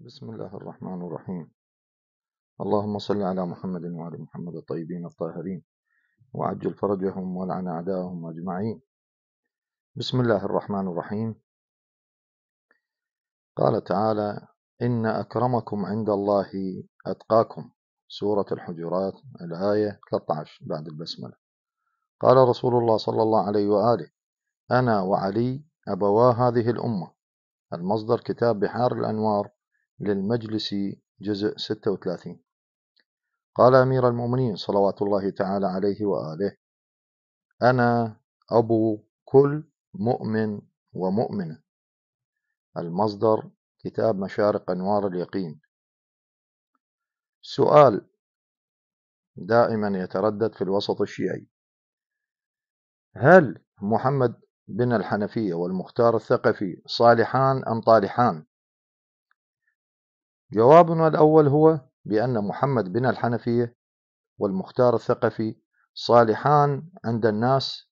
بسم الله الرحمن الرحيم. اللهم صل على محمد وعلى محمد الطيبين الطاهرين وعجل فرجهم ولعن أعداءهم أجمعين. بسم الله الرحمن الرحيم. قال تعالى إن أكرمكم عند الله أتقاكم. سورة الحجرات الآية 13 بعد البسملة. قال رسول الله صلى الله عليه وآله أنا وعلي أبوا هذه الأمة. المصدر كتاب بحار الأنوار. للمجلس جزء 36 قال أمير المؤمنين صلوات الله تعالى عليه وآله أنا أبو كل مؤمن ومؤمنة. المصدر كتاب مشارق أنوار اليقين. سؤال دائما يتردد في الوسط الشيعي هل محمد بن الحنفية والمختار الثقفي صالحان أم طالحان؟ جوابنا الأول هو بأن محمد بن الحنفية والمختار الثقفي صالحان عند الناس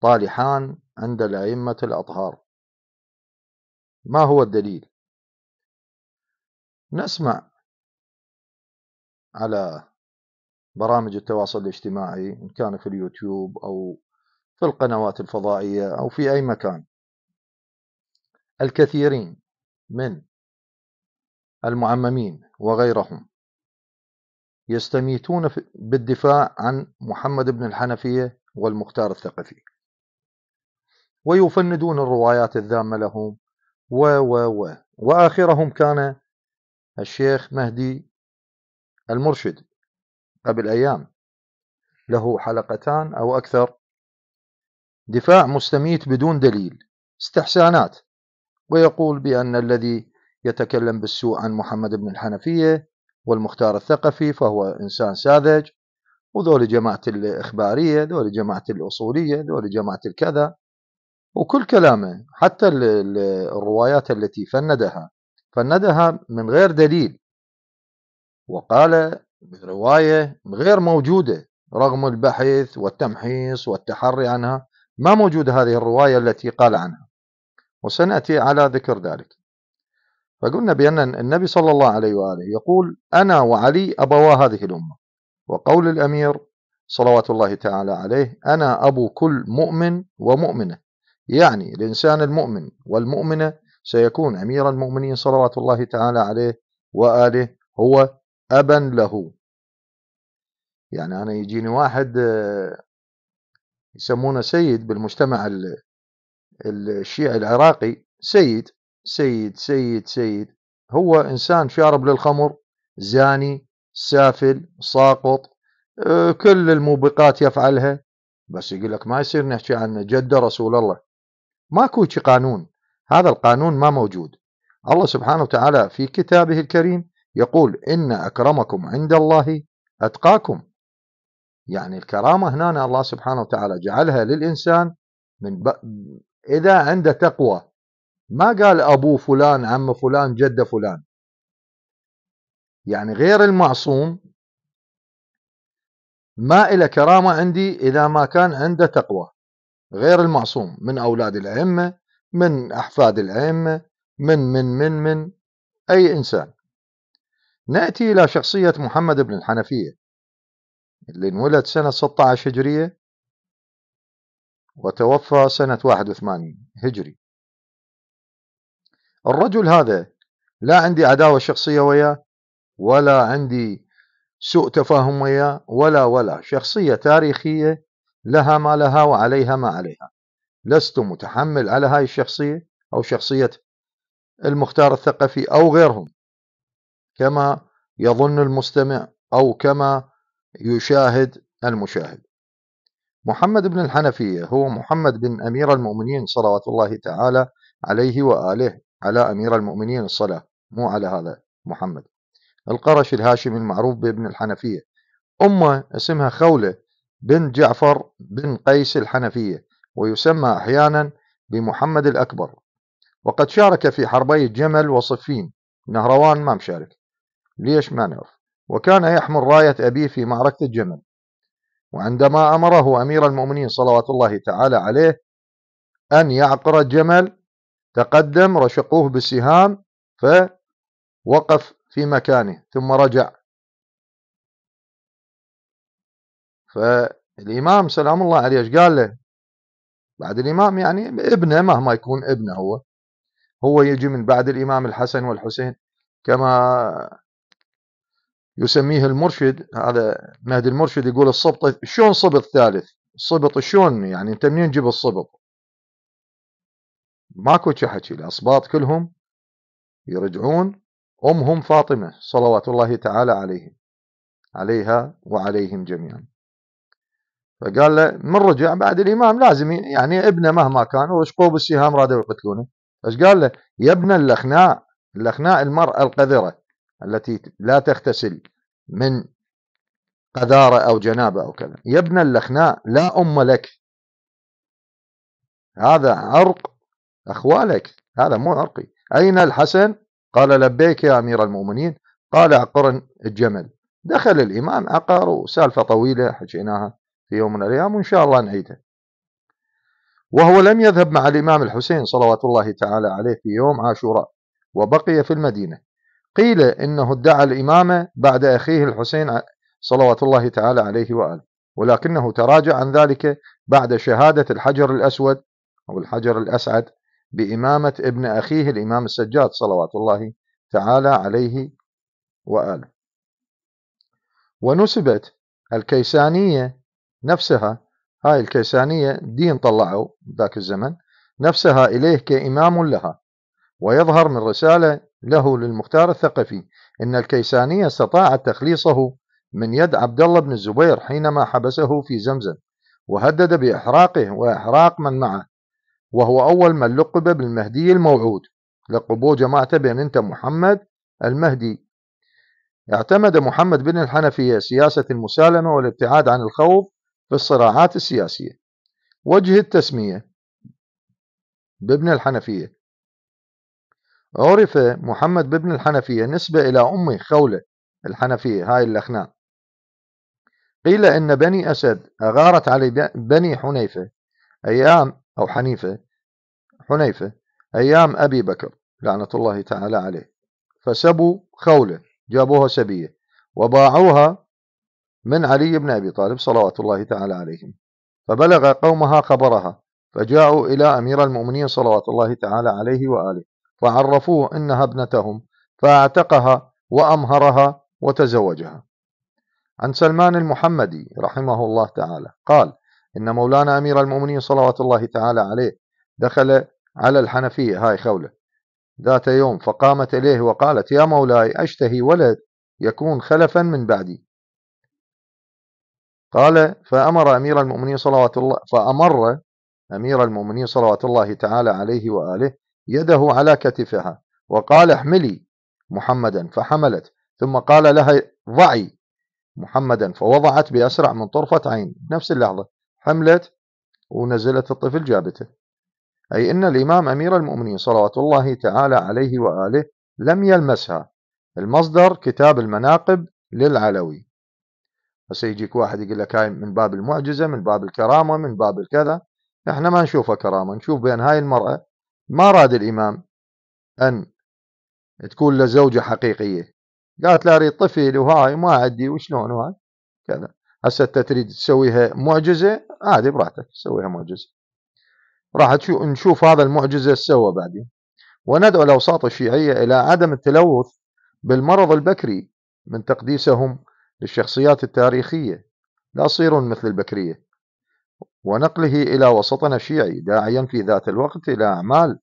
طالحان عند الأئمة الأطهار. ما هو الدليل؟ نسمع على برامج التواصل الاجتماعي إن كان في اليوتيوب أو في القنوات الفضائية أو في أي مكان. الكثيرين من المعممين وغيرهم. يستميتون بالدفاع عن محمد بن الحنفية والمختار الثقفي. ويفندون الروايات الذامة لهم. و و و. وآخرهم كان الشيخ مهدي المرشد. قبل أيام له حلقتان أو أكثر. دفاع مستميت بدون دليل. استحسانات. ويقول بأن الذي يتكلم بالسوء عن محمد بن الحنفية والمختار الثقفي فهو إنسان ساذج. وذول جماعة الإخبارية ذول جماعة الأصولية ذول جماعة الكذا. وكل كلامه حتى الروايات التي فندها. فندها من غير دليل. وقال برواية غير موجودة رغم البحث والتمحيص والتحري عنها ما موجودة هذه الرواية التي قال عنها. وسنأتي على ذكر ذلك. فقلنا بأن النبي صلى الله عليه وآله يقول أنا وعلي أبوا هذه الأمة. وقول الأمير صلوات الله تعالى عليه أنا أبو كل مؤمن ومؤمنة. يعني الإنسان المؤمن والمؤمنة سيكون أمير المؤمنين صلوات الله تعالى عليه وآله هو أبا له. يعني أنا يجيني واحد آه، يسمونه سيد بالمجتمع الشيعي العراقي سيد. سيد سيد سيد. هو إنسان شارب للخمر زاني سافل ساقط آه، كل الموبقات يفعلها. بس يقول لك ما يصير نحكي عن جد رسول الله. ماكو قانون. هذا القانون ما موجود. الله سبحانه وتعالى في كتابه الكريم يقول إن أكرمكم عند الله أتقاكم. يعني الكرامة هنا الله سبحانه وتعالى جعلها للإنسان من ب... إذا عنده تقوى ما قال أبو فلان عم فلان جد فلان. يعني غير المعصوم ما إلى كرامة عندي إذا ما كان عنده تقوى. غير المعصوم من أولاد الأئمة من أحفاد الأئمة من من من من أي إنسان. نأتي إلى شخصية محمد بن الحنفية اللي انولد سنة 16 هجرية وتوفى سنة 81 هجري. الرجل هذا لا عندي عداوة شخصية وياه ولا عندي سوء تفاهم وياه ولا ولا. شخصية تاريخية لها ما لها وعليها ما عليها. لست متحمل على هاي الشخصية أو شخصية المختار الثقفي أو غيرهم. كما يظن المستمع أو كما يشاهد المشاهد. محمد بن الحنفية هو محمد بن أمير المؤمنين صلوات الله تعالى عليه وآله. على أمير المؤمنين الصلاة مو على هذا محمد. القرش الهاشمي المعروف بابن الحنفية. أمه اسمها خولة بن جعفر بن قيس الحنفية ويسمى أحيانا بمحمد الأكبر. وقد شارك في حربي الجمل وصفين نهروان ما مشارك. ليش ما نعرف؟ وكان يحمل راية أبيه في معركة الجمل وعندما أمره أمير المؤمنين صلوات الله تعالى عليه أن يعقر الجمل تقدم رشقوه بالسهام وقف في مكانه ثم رجع. فالإمام سلام الله عليه إيش قال له؟ بعد الإمام يعني ابنه مهما يكون ابنه هو. هو يجي من بعد الإمام الحسن والحسين كما يسميه المرشد. هذا مهدي المرشد يقول الصبط شلون صبط ثالث الصبط شلون يعني؟ أنت منين تجيب الصبط؟ ماكو حكي الأصباط كلهم يرجعون أمهم فاطمة صلوات الله تعالى عليهم عليها وعليهم جميعا. فقال له من رجع بعد الإمام؟ لازم يعني ابنه مهما كان ورشقوه بالسهام رادوا يقتلونه. بس قال له؟ يا ابن اللخناء اللخناء المرأة القذرة التي لا تغتسل من قذارة أو جنابة أو كذا. يا ابن اللخناء لا أم لك. هذا عرق أخوالك هذا مو عرقي. أين الحسن؟ قال لبيك يا أمير المؤمنين. قال عقر الجمل. دخل الإمام عقر وسالفة طويلة حكيناها في يوم من الأيام وإن شاء الله نعيدها. وهو لم يذهب مع الإمام الحسين صلوات الله تعالى عليه في يوم عاشوراء وبقي في المدينة. قيل إنه ادعى الإمامة بعد أخيه الحسين صلوات الله تعالى عليه وآله ولكنه تراجع عن ذلك بعد شهادة الحجر الأسود أو الحجر الأسعد بإمامة ابن أخيه الإمام السجاد صلوات الله تعالى عليه وآله. ونسبت الكيسانية نفسها هاي الكيسانية دين طلعوا ذاك الزمن نفسها إليه كإمام لها ويظهر من رسالة له للمختار الثقفي إن الكيسانية استطاعت تخليصه من يد عبد الله بن الزبير حينما حبسه في زمزم وهدد بإحراقه وإحراق من معه. وهو أول من لقب بالمهدي الموعود لقبوه جماعته بين أنت محمد المهدي. اعتمد محمد بن الحنفية سياسة المسالمة والابتعاد عن الخوض في الصراعات السياسية. وجه التسمية بابن الحنفية عرف محمد بن الحنفية نسبة إلى أمه خولة الحنفية هاي اللخناء قيل إن بني أسد أغارت على بني حنيفة أيام أو حنيفة حنيفة أيام أبي بكر لعنة الله تعالى عليه. فسبوا خولة جابوها سبية وباعوها من علي بن أبي طالب صلوات الله تعالى عليهم. فبلغ قومها خبرها فجاءوا إلى أمير المؤمنين صلوات الله تعالى عليه وآله فعرفوه إنها ابنتهم فاعتقها وأمهرها وتزوجها. عن سلمان المحمدي رحمه الله تعالى قال إن مولانا أمير المؤمنين صلوات الله تعالى عليه دخل على الحنفية هاي خولة. ذات يوم فقامت إليه وقالت يا مولاي أشتهي ولد يكون خلفا من بعدي. قال فأمر أمير المؤمنين صلوات الله فأمر أمير المؤمنين صلوات الله تعالى عليه وآله يده على كتفها وقال احملي محمدا. فحملت. ثم قال لها ضعي محمدا. فوضعت بأسرع من طرفة عين. نفس اللحظة. حملت ونزلت الطفل جابته. أي أن الإمام أمير المؤمنين صلوات الله تعالى عليه وآله لم يلمسها. المصدر كتاب المناقب للعلوي. بس يجيك واحد يقول لك هاي من باب المعجزة من باب الكرامة من باب الكذا. إحنا ما نشوفها كرامة نشوف بين هاي المرأة. ما راد الإمام أن تكون له زوجة حقيقية. قالت لا أريد طفل وهاي ما عندي وشلون وهاي؟ كذا. هسه تريد تسويها معجزة؟ عادي براحتك سويها معجزة. راح نشوف هذا المعجزة سوى بعدين. وندعو الأوساط الشيعية إلى عدم التلوث بالمرض البكري من تقديسهم للشخصيات التاريخية. لا يصيرون مثل البكرية. ونقله إلى وسطنا الشيعي داعيا في ذات الوقت إلى أعمال.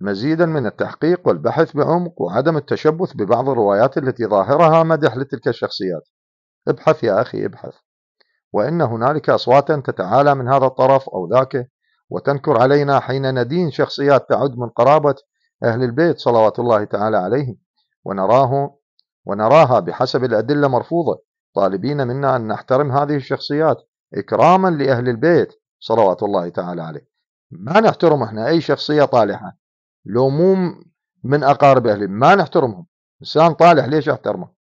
مزيدا من التحقيق والبحث بعمق وعدم التشبث ببعض الروايات التي ظاهرها مدح لتلك الشخصيات. ابحث يا أخي ابحث. وإن هنالك أصواتا تتعالى من هذا الطرف أو ذاك وتنكر علينا حين ندين شخصيات تعد من قرابة أهل البيت صلوات الله تعالى عليهم. ونراه ونراها بحسب الأدلة مرفوضة. طالبين منا أن نحترم هذه الشخصيات إكراما لأهل البيت صلوات الله تعالى عليه. ما نحترم إحنا أي شخصية طالحة. لو مو من أقارب أهل ما نحترمهم. إنسان طالح ليش أحترمه؟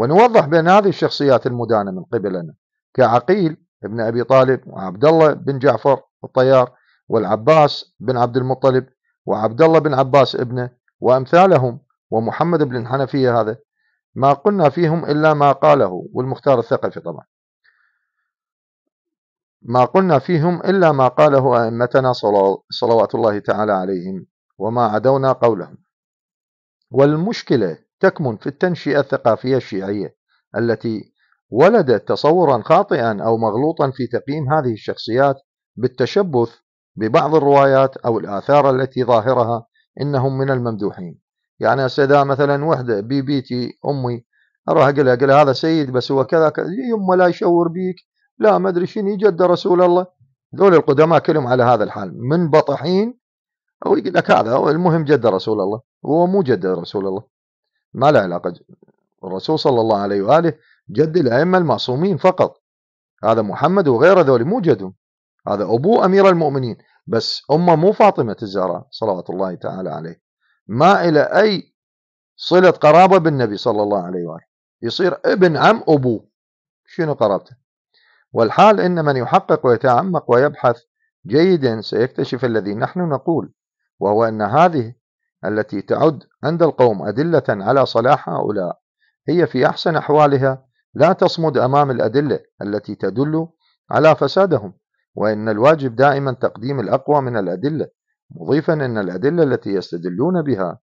ونوضح بين هذه الشخصيات المدانة من قبلنا كعقيل ابن أبي طالب وعبد الله بن جعفر الطيار والعباس بن عبد المطلب وعبد الله بن عباس ابنه وأمثالهم ومحمد بن الحنفية هذا ما قلنا فيهم إلا ما قاله والمختار الثقفي طبعا. ما قلنا فيهم إلا ما قاله أئمتنا صلوات الله تعالى عليهم وما عدونا قولهم. والمشكلة تكمن في التنشئة الثقافية الشيعية التي ولدت تصورا خاطئا أو مغلوطا في تقييم هذه الشخصيات بالتشبث ببعض الروايات أو الآثار التي ظاهرها إنهم من الممدوحين. يعني سدا مثلا وحدة بي بيتي أمي أروح أقول لها أقول هذا سيد بس هو كذا كذا. يما لا يشور بيك. لا ما أدري شنو جد رسول الله. ذول القدماء كلهم على هذا الحال من بطحين أو يقول لك هذا المهم جد رسول الله هو مو جد رسول الله. ما له علاقة. الرسول صلى الله عليه وآله جد الأئمة المعصومين فقط. هذا محمد وغيره ذولي مو جدهم هذا أبوه أمير المؤمنين. بس أمة مو فاطمة الزهراء صلوات الله تعالى عليه. ما إلى أي صلة قرابة بالنبي صلى الله عليه وآله. يصير ابن عم أبوه شنو قرابته؟ والحال إن من يحقق ويتعمق ويبحث جيدا سيكتشف الذي نحن نقول وهو أن هذه التي تعد عند القوم أدلة على صلاح هؤلاء. هي في أحسن أحوالها لا تصمد أمام الأدلة التي تدل على فسادهم وإن الواجب دائما تقديم الأقوى من الأدلة مضيفا أن الأدلة التي يستدلون بها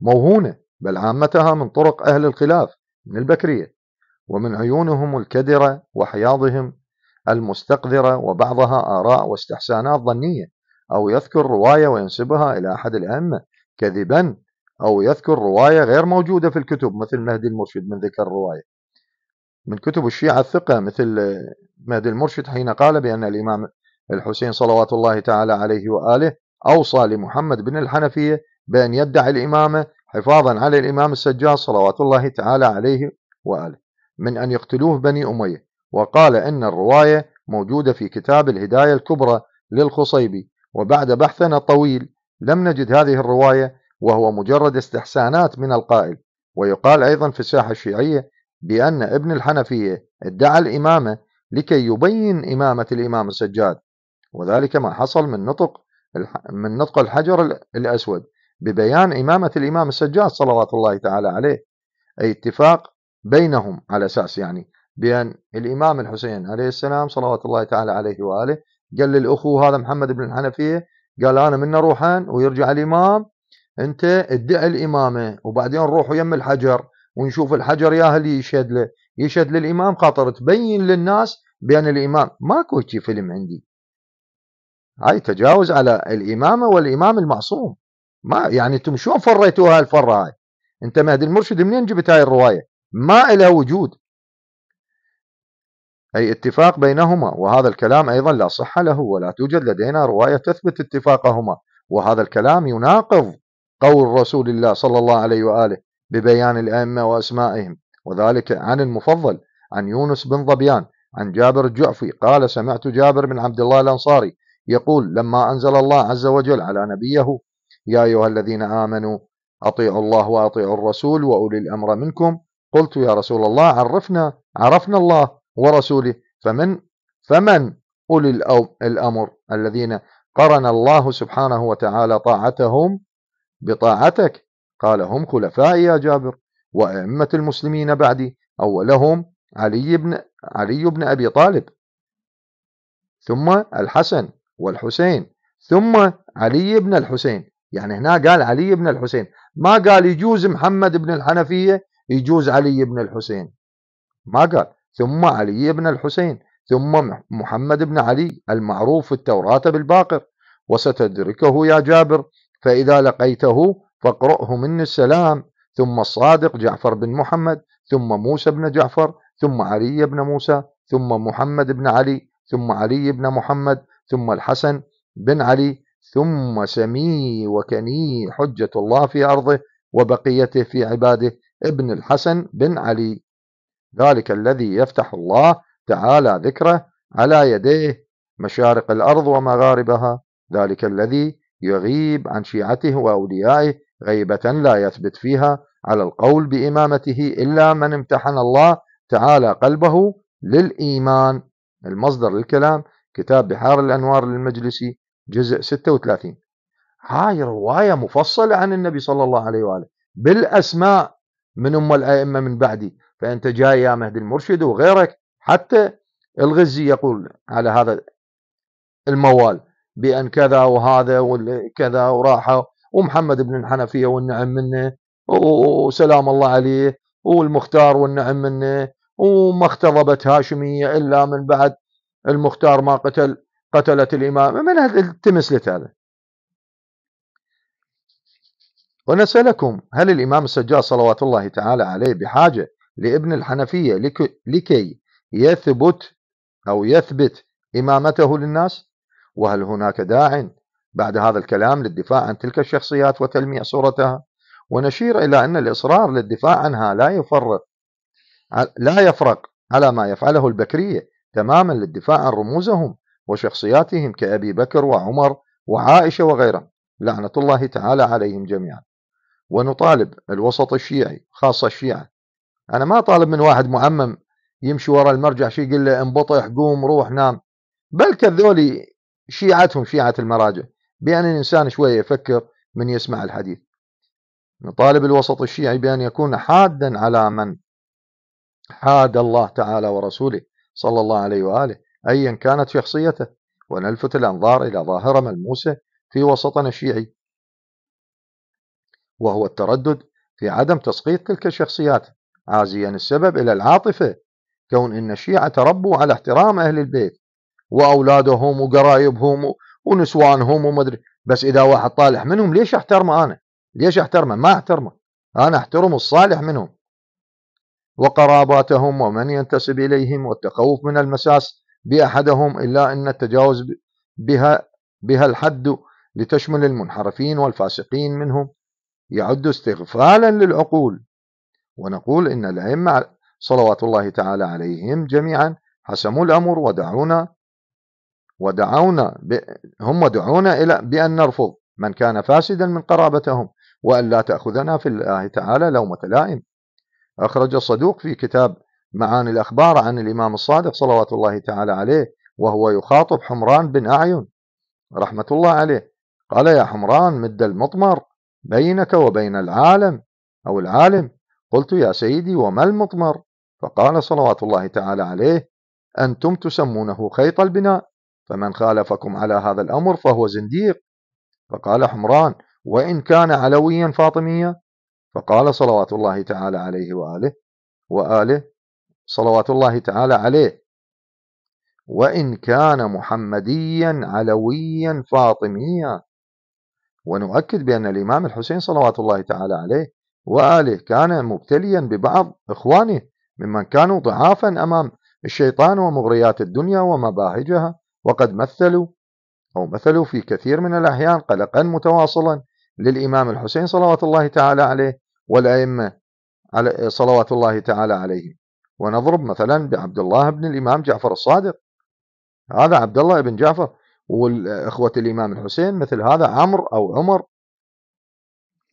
موهونة بل عامتها من طرق أهل الخلاف من البكرية ومن عيونهم الكدرة وحياضهم المستقذرة وبعضها آراء واستحسانات ظنية. أو يذكر رواية وينسبها إلى أحد الأئمة كذبا أو يذكر رواية غير موجودة في الكتب مثل مهدي المرشد من ذكر رواية من كتب الشيعة الثقة مثل مهدي المرشد حين قال بأن الإمام الحسين صلوات الله تعالى عليه وآله أوصى لمحمد بن الحنفية بأن يدعي الإمامة حفاظا على الإمام السجاد صلوات الله تعالى عليه وآله من أن يقتلوه بني أمية. وقال إن الرواية موجودة في كتاب الهداية الكبرى للخصيبي. وبعد بحثنا طويل لم نجد هذه الرواية وهو مجرد استحسانات من القائل. ويقال أيضا في الساحة الشيعية بأن ابن الحنفية ادعى الإمامة لكي يبين إمامة الإمام السجاد. وذلك ما حصل من نطق من نطق الحجر الأسود ببيان إمامة الإمام السجاد صلوات الله تعالى عليه. أي اتفاق بينهم على أساس يعني بأن الإمام الحسين عليه السلام صلوات الله تعالى عليه وآله قال للأخو هذا محمد بن الحنفية قال أنا من روحان ويرجع الإمام أنت ادعي الإمامة وبعدين روحوا يم الحجر ونشوف الحجر يا اللي يشهد له. يشهد للإمام خاطر تبين للناس بأن الإمام ماكو شي فيلم عندي. هاي تجاوز على الإمامة والإمام المعصوم. ما يعني أنتم شلون فريتوها الفرة هاي؟ أنت مهدي المرشد منين جبت هاي الرواية؟ ما إلها وجود. أي اتفاق بينهما وهذا الكلام أيضا لا صحة له ولا توجد لدينا رواية تثبت اتفاقهما. وهذا الكلام يناقض قول رسول الله صلى الله عليه وآله ببيان الأئمة وأسمائهم وذلك عن المفضل عن يونس بن ظبيان عن جابر الجعفي. قال سمعت جابر بن عبد الله الأنصاري يقول لما أنزل الله عز وجل على نبيه يا أيها الذين آمنوا أطيعوا الله وأطيعوا الرسول وأولي الأمر منكم. قلت يا رسول الله عرفنا عرفنا الله ورسوله. فمن فمن أولي الأمر؟ الذين قرن الله سبحانه وتعالى طاعتهم بطاعتك. قال هم خلفائي يا جابر وأئمة المسلمين بعدي. أولهم علي بن علي بن أبي طالب ثم الحسن والحسين ثم علي بن الحسين. يعني هنا قال علي بن الحسين. ما قال يجوز محمد بن الحنفية يجوز علي بن الحسين. ما قال. ثم علي بن الحسين ثم محمد بن علي المعروف في التوراة بالباقر وستدركه يا جابر فإذا لقيته فاقرؤه مني السلام ثم الصادق جعفر بن محمد ثم موسى بن جعفر ثم علي بن موسى ثم محمد بن علي ثم علي بن محمد ثم الحسن بن علي ثم سمي وكني حجة الله في أرضه وبقيته في عباده ابن الحسن بن علي. ذلك الذي يفتح الله تعالى ذكره على يديه مشارق الأرض ومغاربها. ذلك الذي يغيب عن شيعته وأوليائه غيبة لا يثبت فيها على القول بإمامته إلا من امتحن الله تعالى قلبه للإيمان. المصدر للكلام كتاب بحار الأنوار للمجلسي جزء 36 هاي رواية مفصلة عن النبي صلى الله عليه وآله. بالأسماء من أم الأئمة من بعدي. فأنت جاي يا مهدي المرشد وغيرك حتى الغزي يقول على هذا الموال بأن كذا وهذا وكذا وراحة ومحمد بن الحنفية والنعم منه وسلام الله عليه والمختار والنعم منه وما اختضبت هاشمية إلا من بعد المختار ما قتل قتلت الإمام. من التمثلت هذا؟ ونسألكم هل الإمام السجاد صلوات الله تعالى عليه بحاجة لابن الحنفية لكي يثبت أو يثبت إمامته للناس؟ وهل هناك داع بعد هذا الكلام للدفاع عن تلك الشخصيات وتلميع صورتها؟ ونشير إلى أن الإصرار للدفاع عنها لا يفرق لا يفرق على ما يفعله البكرية تماما للدفاع عن رموزهم وشخصياتهم كأبي بكر وعمر وعائشة وغيرهم. لعنة الله تعالى عليهم جميعا. ونطالب الوسط الشيعي خاصة الشيعة أنا ما طالب من واحد معمم يمشي ورا المرجع شي يقول له انبطح قوم روح نام. بل كذولي شيعتهم شيعة المراجع. بأن الإنسان شوية يفكر من يسمع الحديث. نطالب الوسط الشيعي بأن يكون حادا على من حاد الله تعالى ورسوله صلى الله عليه وآله أيا كانت شخصيته. ونلفت الأنظار إلى ظاهرة ملموسة في وسطنا الشيعي. وهو التردد في عدم تسقيط تلك الشخصيات. عازيا السبب إلى العاطفة كون إن الشيعة تربوا على احترام أهل البيت وأولادهم وقرايبهم ونسوانهم ومدري بس إذا واحد طالح منهم ليش أحترمه أنا؟ ليش أحترمه؟ ما أحترمه. أنا أحترم الصالح منهم. وقراباتهم ومن ينتسب إليهم والتخوف من المساس بأحدهم إلا أن التجاوز بها, بها الحد لتشمل المنحرفين والفاسقين منهم. يعد استغفالا للعقول. ونقول إن الأئمة صلوات الله تعالى عليهم جميعا حسموا الأمر ودعونا ودعونا هم دعونا إلى بأن نرفض من كان فاسدا من قرابتهم وأن لا تأخذنا في الله تعالى لومة لائم. أخرج الصدوق في كتاب معاني الأخبار عن الإمام الصادق صلوات الله تعالى عليه وهو يخاطب حمران بن أعين رحمة الله عليه. قال يا حمران مد المطمر بينك وبين العالم أو العالم قلت يا سيدي وما المطمر فقال صلوات الله تعالى عليه أنتم تسمونه خيط البناء فمن خالفكم على هذا الأمر فهو زنديق. فقال حمران وإن كان علويا فاطميا؟ فقال صلوات الله تعالى عليه وآله وآله صلوات الله تعالى عليه وإن كان محمديا علويا فاطميا. ونؤكد بأن الإمام الحسين صلوات الله تعالى عليه وآله كان مبتليا ببعض إخوانه ممن كانوا ضعافا أمام الشيطان ومغريات الدنيا ومباهجها وقد مثلوا أو مثلوا في كثير من الأحيان قلقا متواصلا للإمام الحسين صلوات الله تعالى عليه والأئمة صلوات الله تعالى عليهم. ونضرب مثلا بعبد الله بن الإمام جعفر الصادق. هذا عبد الله بن جعفر والإخوة الإمام الحسين مثل هذا عمرو أو عمر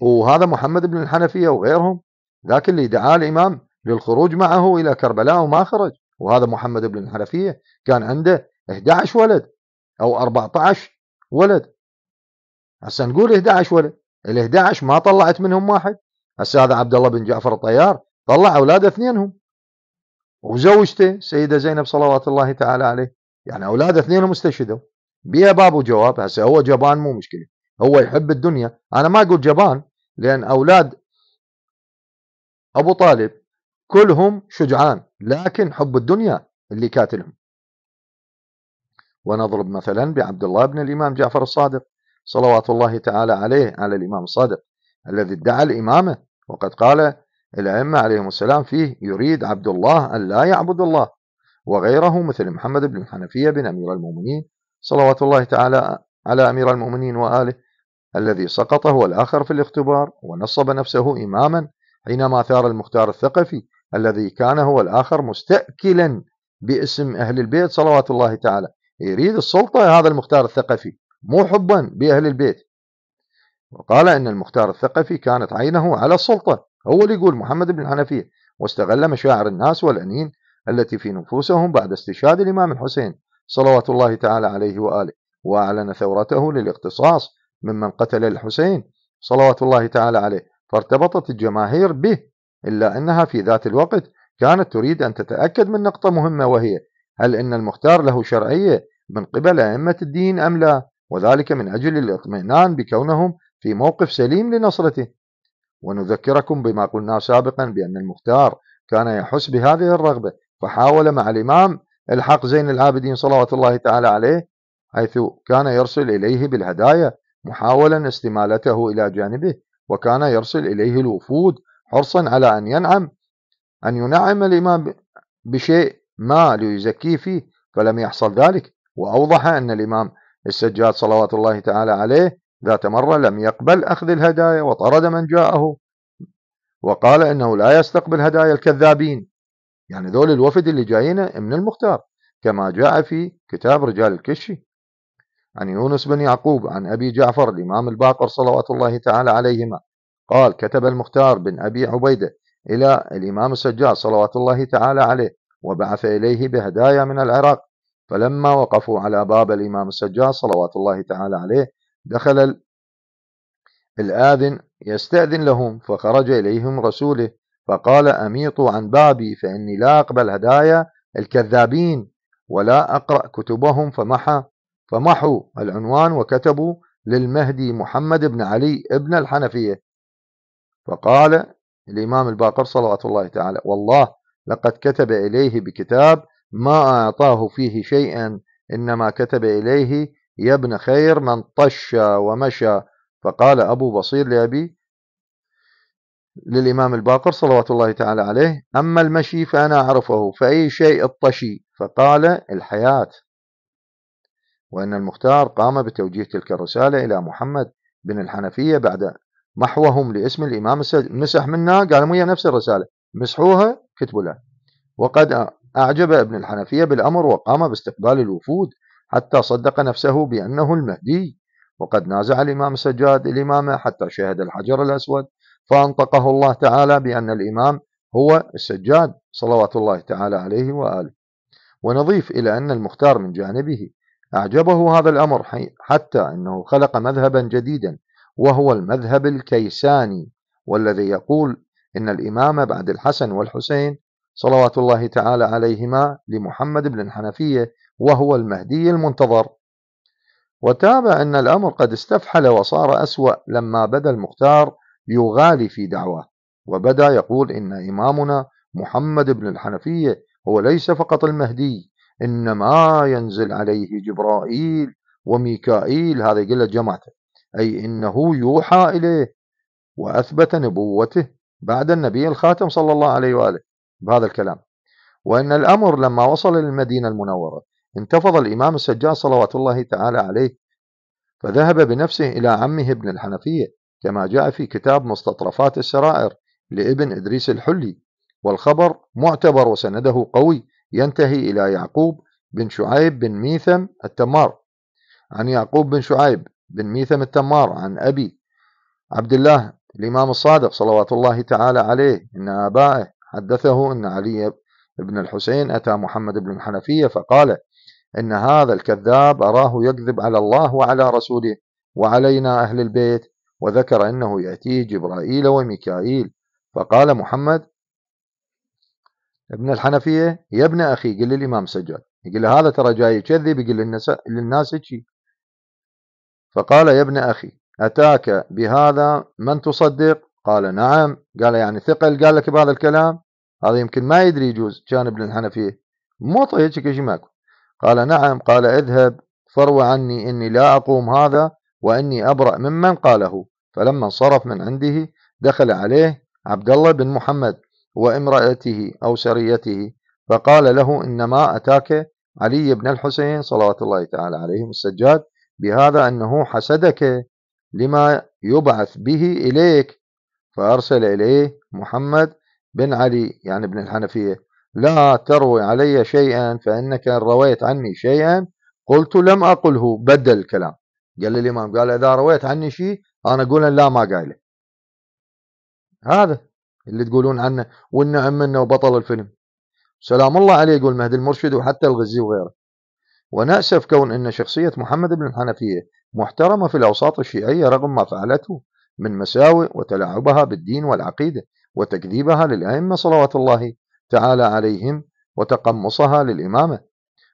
وهذا محمد بن الحنفية وغيرهم ذاك اللي دعا الإمام للخروج معه إلى كربلاء وما خرج. وهذا محمد بن الحنفية كان عنده 11 ولد أو 14 ولد. هسه نقول 11 ولد ال 11 ما طلعت منهم واحد. هسه هذا عبد الله بن جعفر الطيار طلع أولاده اثنينهم. وزوجته سيدة زينب صلوات الله تعالى عليه. يعني أولاده اثنينهم استشهدوا. بيها باب وجواب هسه هو جبان مو مشكلة. هو يحب الدنيا. أنا ما أقول جبان لأن أولاد أبو طالب كلهم شجعان لكن حب الدنيا اللي كاتلهم. ونضرب مثلا بعبد الله بن الإمام جعفر الصادق. صلوات الله تعالى عليه على الإمام الصادق الذي ادعى الإمامة وقد قال الأئمة عليهم السلام فيه يريد عبد الله أن لا يعبد الله وغيره مثل محمد بن الحنفية بن أمير المؤمنين. صلوات الله تعالى على أمير المؤمنين وآله. الذي سقط هو الآخر في الاختبار ونصب نفسه إماما حينما ثار المختار الثقفي الذي كان هو الآخر مستأكلا باسم أهل البيت صلوات الله تعالى. يريد السلطة هذا المختار الثقفي مو حبا بأهل البيت. وقال أن المختار الثقفي كانت عينه على السلطة هو اللي يقول محمد بن الحنفية. واستغل مشاعر الناس والأنين التي في نفوسهم بعد استشهاد الإمام الحسين صلوات الله تعالى عليه وآله وأعلن ثورته للاقتصاص ممن قتل الحسين صلوات الله تعالى عليه فارتبطت الجماهير به إلا أنها في ذات الوقت كانت تريد أن تتأكد من نقطة مهمة وهي هل إن المختار له شرعية من قبل أئمة الدين أم لا؟ وذلك من أجل الإطمئنان بكونهم في موقف سليم لنصرته. ونذكركم بما قلنا سابقا بأن المختار كان يحس بهذه الرغبة فحاول مع الإمام الحق زين العابدين صلوات الله تعالى عليه حيث كان يرسل إليه بالهدايا محاولا استمالته إلى جانبه وكان يرسل إليه الوفود حرصا على أن ينعم أن ينعم الإمام بشيء ما ليزكيه فيه فلم يحصل ذلك. وأوضح أن الإمام السجاد صلوات الله تعالى عليه ذات مرة لم يقبل أخذ الهدايا وطرد من جاءه وقال إنه لا يستقبل هدايا الكذابين. يعني ذول الوفد اللي جايين من المختار كما جاء في كتاب رجال الكشي. عن يونس بن يعقوب عن أبي جعفر الإمام الباقر صلوات الله تعالى عليهما. قال كتب المختار بن أبي عبيدة إلى الإمام السجاد صلوات الله تعالى عليه وبعث إليه بهدايا من العراق. فلما وقفوا على باب الإمام السجاد صلوات الله تعالى عليه دخل الآذن يستأذن لهم فخرج إليهم رسوله فقال أميطوا عن بابي فإني لا أقبل هدايا الكذابين ولا أقرأ كتبهم فمحى فمحوا العنوان وكتبوا للمهدي محمد بن علي ابن الحنفية. فقال الإمام الباقر صلوات الله تعالى والله لقد كتب إليه بكتاب ما أعطاه فيه شيئا إنما كتب إليه يا ابن خير من طش ومشى فقال أبو بصير لأبي للإمام الباقر صلوات الله تعالى عليه أما المشي فأنا أعرفه فأي شيء الطشي؟ فقال الحياة وأن المختار قام بتوجيه تلك الرسالة إلى محمد بن الحنفية بعد محوهم لاسم الإمام مسح منا قال هي نفس الرسالة مسحوها كتبوا له. وقد أعجب ابن الحنفية بالأمر وقام باستقبال الوفود حتى صدق نفسه بأنه المهدي. وقد نازع الإمام السجاد الإمامة حتى شهد الحجر الأسود. فأنطقه الله تعالى بأن الإمام هو السجاد صلوات الله تعالى عليه وآله. ونضيف إلى أن المختار من جانبه أعجبه هذا الأمر حتى أنه خلق مذهبا جديدا وهو المذهب الكيساني والذي يقول إن الإمام بعد الحسن والحسين صلوات الله تعالى عليهما لمحمد بن الحنفية وهو المهدي المنتظر. وتابع أن الأمر قد استفحل وصار أسوأ لما بدا المختار يغالي في دعواه وبدا يقول إن إمامنا محمد بن الحنفية هو ليس فقط المهدي. إنما ينزل عليه جبرائيل وميكائيل هذا يقول جماعته أي إنه يوحى إليه وأثبت نبوته بعد النبي الخاتم صلى الله عليه وآله بهذا الكلام. وأن الأمر لما وصل للمدينة المنورة انتفض الإمام السجاد صلوات الله تعالى عليه فذهب بنفسه إلى عمه ابن الحنفية كما جاء في كتاب مستطرفات السرائر لابن إدريس الحلي والخبر معتبر وسنده قوي ينتهي إلى يعقوب بن شعيب بن ميثم التمار. عن يعقوب بن شعيب بن ميثم التمار عن أبي عبد الله الإمام الصادق صلوات الله تعالى عليه إن آبائه حدثه أن علي بن الحسين أتى محمد بن الحنفية فقال إن هذا الكذاب أراه يكذب على الله وعلى رسوله وعلينا أهل البيت وذكر أنه يأتيه جبرائيل وميكائيل. فقال محمد ابن الحنفية يا ابن أخي قل للإمام سجاد. يقول له هذا ترى جاي يكذب يقول للناس شيء فقال يا ابن أخي أتاك بهذا من تصدق؟ قال نعم. قال يعني ثقل؟ قال لك بهذا الكلام؟ هذا يمكن ما يدري يجوز. كان ابن الحنفية مو طيب شيء ماكو قال نعم. قال اذهب فروى عني إني لا أقوم هذا وإني أبرأ ممن قاله. فلما انصرف من عنده دخل عليه عبد الله بن محمد. وامرأته أو سريته فقال له إنما أتاك علي بن الحسين صلوات الله تعالى عليهم السجاد بهذا أنه حسدك لما يبعث به إليك. فأرسل إليه محمد بن علي يعني ابن الحنفية. لا تروي علي شيئا فإنك إن رويت عني شيئا قلت لم أقله بدل الكلام. قال الإمام قال إذا رويت عني شيء أنا أقول لا ما قايله. هذا اللي تقولون عنه والنعم منه وبطل الفيلم. سلام الله عليه يقول مهدي المرشد وحتى الغزي وغيره. ونأسف كون أن شخصية محمد بن الحنفية محترمة في الأوساط الشيعية رغم ما فعلته من مساوئ وتلاعبها بالدين والعقيدة وتكذيبها للأئمة صلوات الله تعالى عليهم وتقمصها للإمامة.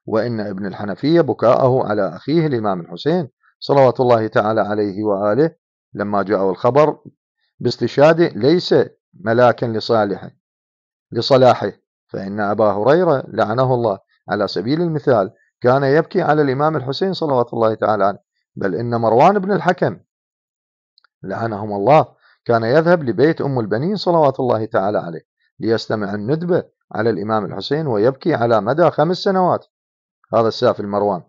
وإن ابن الحنفية بكاءه على أخيه الإمام الحسين صلوات الله تعالى عليه وآله لما جاءه الخبر باستشهاده ليس ملاكا لصالحه لصلاحه فإن أبا هريرة لعنه الله. على سبيل المثال كان يبكي على الإمام الحسين صلوات الله تعالى عنه بل إن مروان بن الحكم لعنهم الله. كان يذهب لبيت أم البنين صلوات الله تعالى عليه ليستمع الندبة على الإمام الحسين ويبكي على مدى خمس سنوات. هذا السافل مروان.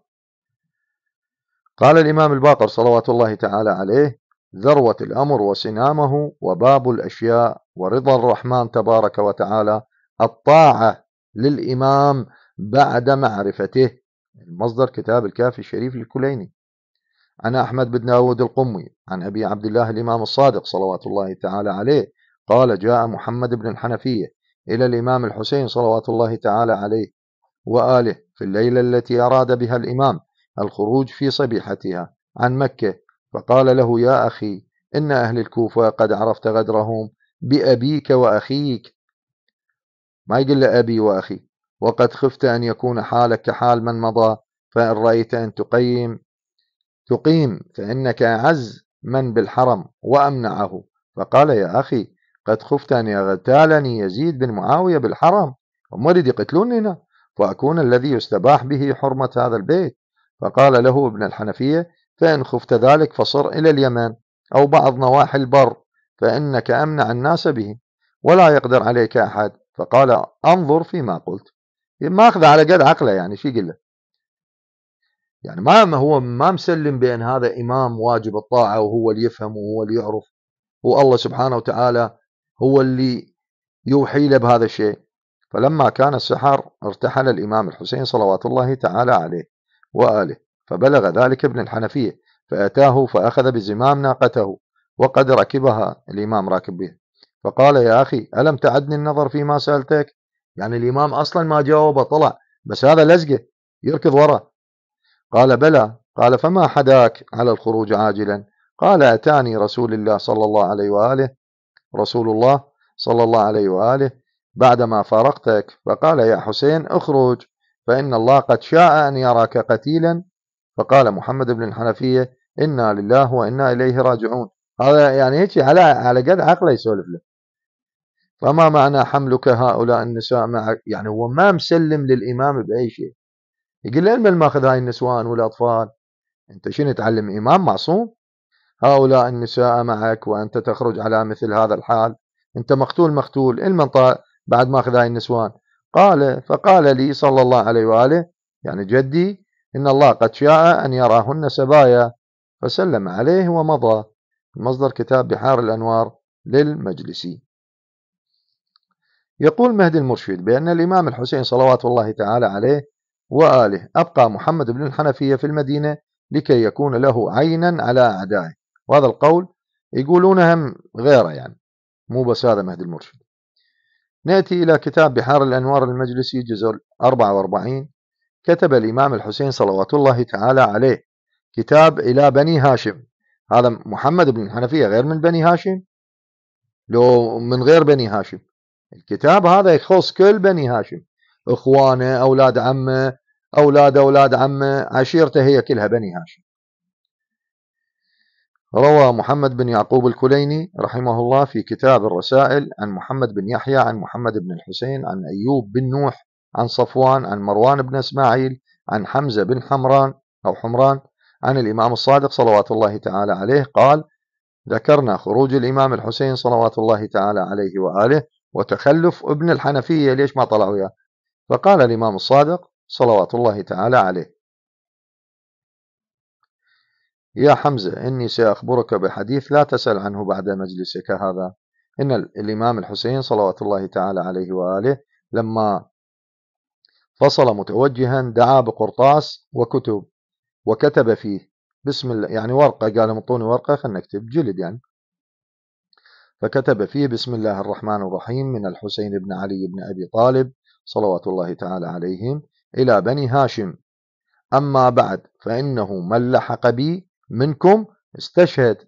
قال الإمام الباقر صلوات الله تعالى عليه ذروة الأمر وسنامه وباب الأشياء ورضا الرحمن تبارك وتعالى الطاعة للإمام بعد معرفته. المصدر كتاب الكافي الشريف للكليني. عن أحمد بن داود القمي عن أبي عبد الله الإمام الصادق صلوات الله تعالى عليه قال جاء محمد بن الحنفية إلى الإمام الحسين صلوات الله تعالى عليه وآله في الليلة التي أراد بها الإمام الخروج في صبيحتها عن مكة فقال له يا أخي إن أهل الكوفة قد عرفت غدرهم بأبيك وأخيك. ما يقول له أبي وأخي وقد خفت أن يكون حالك كحال من مضى فإن رأيت أن تقيم تقيم فإنك أعز من بالحرم وأمنعه. فقال يا أخي قد خفت أن يغتالني يزيد بن معاوية بالحرم هم هنا فأكون الذي يستباح به حرمة هذا البيت. فقال له ابن الحنفية فإن خفت ذلك فصر إلى اليمن أو بعض نواحي البر فإنك أمنع الناس به ولا يقدر عليك أحد. فقال أنظر فيما قلت. ما أخذ على قد عقله يعني شو يقول له؟ يعني ما هو ما مسلم بأن هذا إمام واجب الطاعة وهو اللي يفهم وهو اللي يعرف هو الله سبحانه وتعالى هو اللي يوحي له بهذا الشيء. فلما كان السحر ارتحل الإمام الحسين صلوات الله تعالى عليه وآله. فبلغ ذلك ابن الحنفية فأتاه فأخذ بزمام ناقته وقد ركبها الإمام راكب به فقال يا أخي ألم تعدني النظر فيما سألتك؟ يعني الإمام أصلا ما جاوب طلع. بس هذا لزقة يركض ورا. قال بلى. قال فما حداك على الخروج عاجلا؟ قال أتاني رسول الله صلى الله عليه وآله رسول الله صلى الله عليه وآله بعدما فارقتك. فقال يا حسين اخرج فإن الله قد شاء أن يراك قتيلا فقال محمد بن الحنفية إنا لله وإنا إليه راجعون. هذا يعني هيك على على قد عقله يسولف له. فما معنى حملك هؤلاء النساء معك يعني هو ما مسلم للإمام بأي شيء. يقول له من ماخذ هاي النسوان والأطفال. أنت شنو تعلم إمام معصوم؟ هؤلاء النساء معك وأنت تخرج على مثل هذا الحال. أنت مقتول مقتول المنطقة بعد ماخذ هاي النسوان. قال فقال لي صلى الله عليه وآله يعني جدي إن الله قد شاء أن يراهن سبايا فسلم عليه ومضى مصدر كتاب بحار الأنوار للمجلسي. يقول مهدي المرشد بأن الإمام الحسين صلوات الله تعالى عليه وآله أبقى محمد بن الحنفية في المدينة لكي يكون له عينا على أعدائه. وهذا القول يقولون هم غيره يعني مو بس هذا مهدي المرشد. نأتي إلى كتاب بحار الأنوار المجلسي جزء 44 كتب الإمام الحسين صلوات الله تعالى عليه. كتاب إلى بني هاشم. هذا محمد بن الحنفية غير من بني هاشم؟ لو من غير بني هاشم. الكتاب هذا يخص كل بني هاشم. إخوانه أولاد عمه أولاد أولاد عمه عشيرته هي كلها بني هاشم. روى محمد بن يعقوب الكليني رحمه الله في كتاب الرسائل عن محمد بن يحيى عن محمد بن الحسين عن أيوب بن نوح عن صفوان عن مروان بن إسماعيل عن حمزة بن حمران أو حمران عن الإمام الصادق صلوات الله تعالى عليه قال ذكرنا خروج الإمام الحسين صلوات الله تعالى عليه وآله وتخلف ابن الحنفية ليش ما طلعوا وياه فقال الإمام الصادق صلوات الله تعالى عليه يا حمزة إني سأخبرك بحديث لا تسأل عنه بعد مجلسك هذا. إن الإمام الحسين صلوات الله تعالى عليه وآله لما فصل متوجها دعا بقرطاس وكتب وكتب فيه. بسم الله يعني ورقة قال انطوني ورقة خلنا نكتب جلد يعني. فكتب فيه بسم الله الرحمن الرحيم من الحسين بن علي بن أبي طالب صلوات الله تعالى عليهم إلى بني هاشم. أما بعد فإنه من لحق بي منكم استشهد.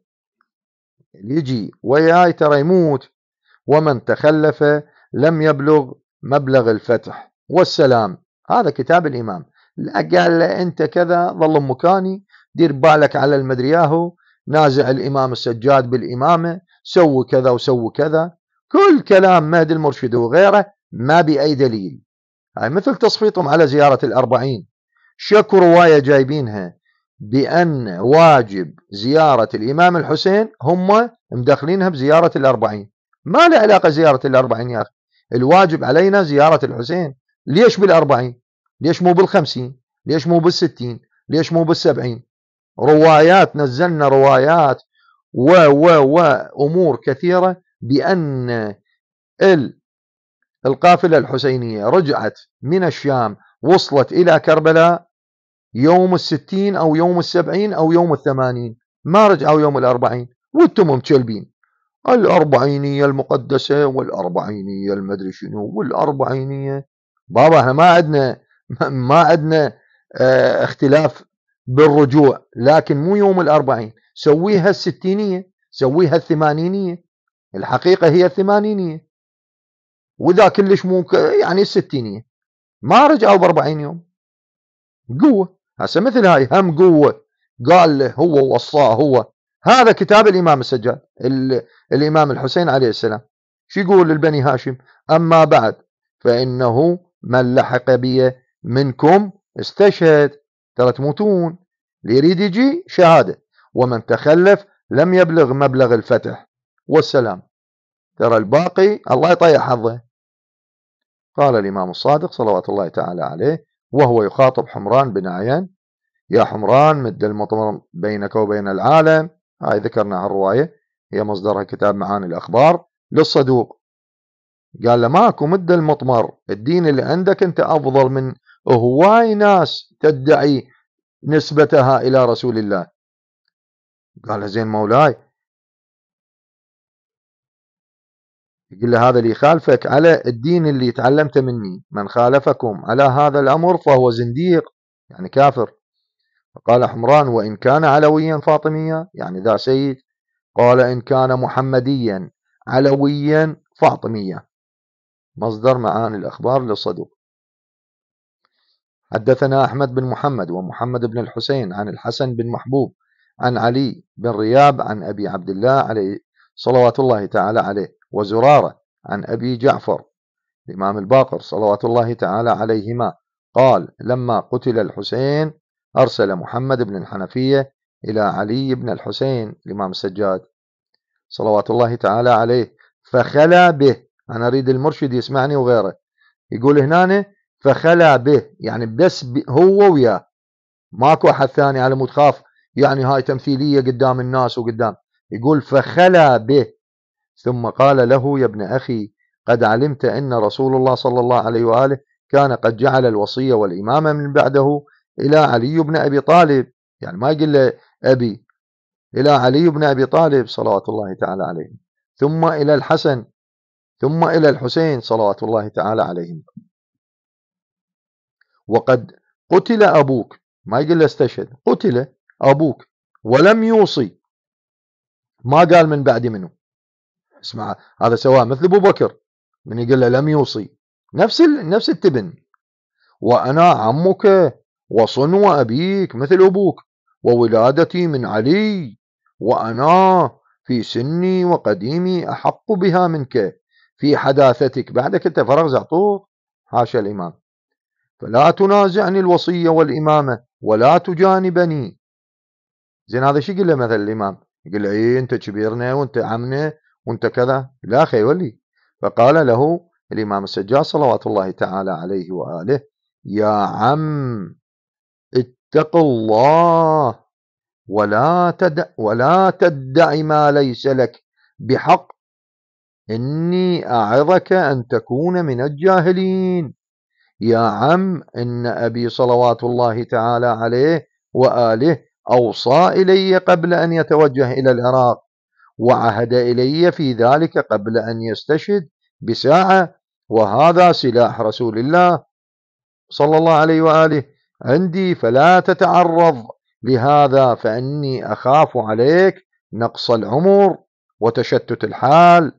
يجي وياي ترى يموت. ومن تخلف لم يبلغ مبلغ الفتح. والسلام. هذا كتاب الإمام. قال له أنت كذا ظل مكاني دير بالك على المدرياهو نازع الإمام السجاد بالإمامة سووا كذا وسووا كذا. كل كلام مهدي المرشد وغيره ما بأي دليل. هاي مثل تصفيتهم على زيارة الأربعين. شكو رواية جايبينها بأن واجب زيارة الإمام الحسين هم مدخلينها بزيارة الأربعين. ما له علاقة زيارة الأربعين يا أخي. الواجب علينا زيارة الحسين. ليش بالأربعين؟ ليش مو بالخمسين؟ ليش مو بالستين؟ ليش مو بالسبعين؟ روايات نزلنا روايات و و و أمور كثيرة بأن القافلة الحسينية رجعت من الشام وصلت إلى كربلاء يوم الستين أو يوم السبعين أو يوم الثمانين. ما رجعوا يوم الأربعين. وأنتم متشلبين. الأربعينية المقدسة والأربعينية المدري شنو والأربعينية بابا إحنا ما عندنا ما عندنا آه اختلاف بالرجوع لكن مو يوم الأربعين. سويها الستينية سويها الثمانينية الحقيقة هي الثمانينية. وإذا كلش مو يعني الستينية. ما رجعوا بأربعين يوم. قوة. هسه مثل هاي هم قوة. قال له هو وصاه هو. هذا كتاب الإمام السجاد الإمام الحسين عليه السلام. شو يقول للبني هاشم؟ أما بعد فإنه من لحق بي منكم استشهد. ترى تموتون. اللي يريد يجي شهادة. ومن تخلف لم يبلغ مبلغ الفتح. والسلام. ترى الباقي الله يطيح حظه. قال الإمام الصادق صلوات الله تعالى عليه. وهو يخاطب حمران بن عيان. يا حمران مد المطمر بينك وبين العالم. هاي ذكرنا الرواية. هي مصدرها كتاب معاني الأخبار. للصدوق. قال له ماكو مد المطمر. الدين اللي عندك أنت أفضل من هواي ناس تدعي نسبتها إلى رسول الله. قال له زين مولاي. يقول له هذا اللي يخالفك على الدين اللي تعلمته مني. من خالفكم على هذا الأمر فهو زنديق يعني كافر. فقال حمران وإن كان علويا فاطميا يعني ذا سيد. قال إن كان محمديا علويا فاطميا. مصدر معاني الأخبار للصدوق حدثنا أحمد بن محمد ومحمد بن الحسين عن الحسن بن محبوب عن علي بن رياب عن أبي عبد الله عليه صلوات الله تعالى عليه وزرارة عن أبي جعفر الإمام الباقر صلوات الله تعالى عليهما. قال لما قتل الحسين أرسل محمد بن الحنفية إلى علي بن الحسين الإمام السجاد صلوات الله تعالى عليه فخلى به أنا أريد المرشد يسمعني وغيره. يقول هنا فخلى به يعني بس هو وياه. ماكو أحد ثاني على مود خاف يعني هاي تمثيلية قدام الناس وقدام. يقول فخلى به. ثم قال له يا ابن أخي قد علمت أن رسول الله صلى الله عليه وآله كان قد جعل الوصية والإمامة من بعده إلى علي بن أبي طالب. يعني ما يقول له أبي إلى علي بن أبي طالب صلوات الله تعالى عليه. ثم إلى الحسن ثم إلى الحسين صلوات الله تعالى عليهم. وقد قتل أبوك. ما يقول له استشهد. قتل أبوك ولم يوصي. ما قال من بعد منه. اسمع هذا سواء مثل أبو بكر. من يقول له لم يوصي. نفس نفس التبن. وأنا عمك وصنو ابيك مثل أبوك. وولادتي من علي. وأنا في سني وقديمي أحق بها منك. في حداثتك. بعدك أنت فرغ زعطوط حاشا الإمام. فلا تنازعني الوصية والإمامة ولا تجانبني. زين هذا شو يقول له مثلا الإمام؟ يقول له إيه أنت كبيرنا وأنت عمنا وأنت كذا. لا أخي ولي فقال له الإمام السجاد صلوات الله تعالى عليه وآله يا عم اتق الله ولا تدع ولا تدعي ما ليس لك بحق. إني أعظك أن تكون من الجاهلين. يا عم إن أبي صلوات الله تعالى عليه وآله أوصى إلي قبل أن يتوجه إلى العراق وعهد إلي في ذلك قبل أن يستشهد بساعة وهذا سلاح رسول الله صلى الله عليه وآله عندي فلا تتعرض لهذا فإني أخاف عليك نقص العمر وتشتت الحال.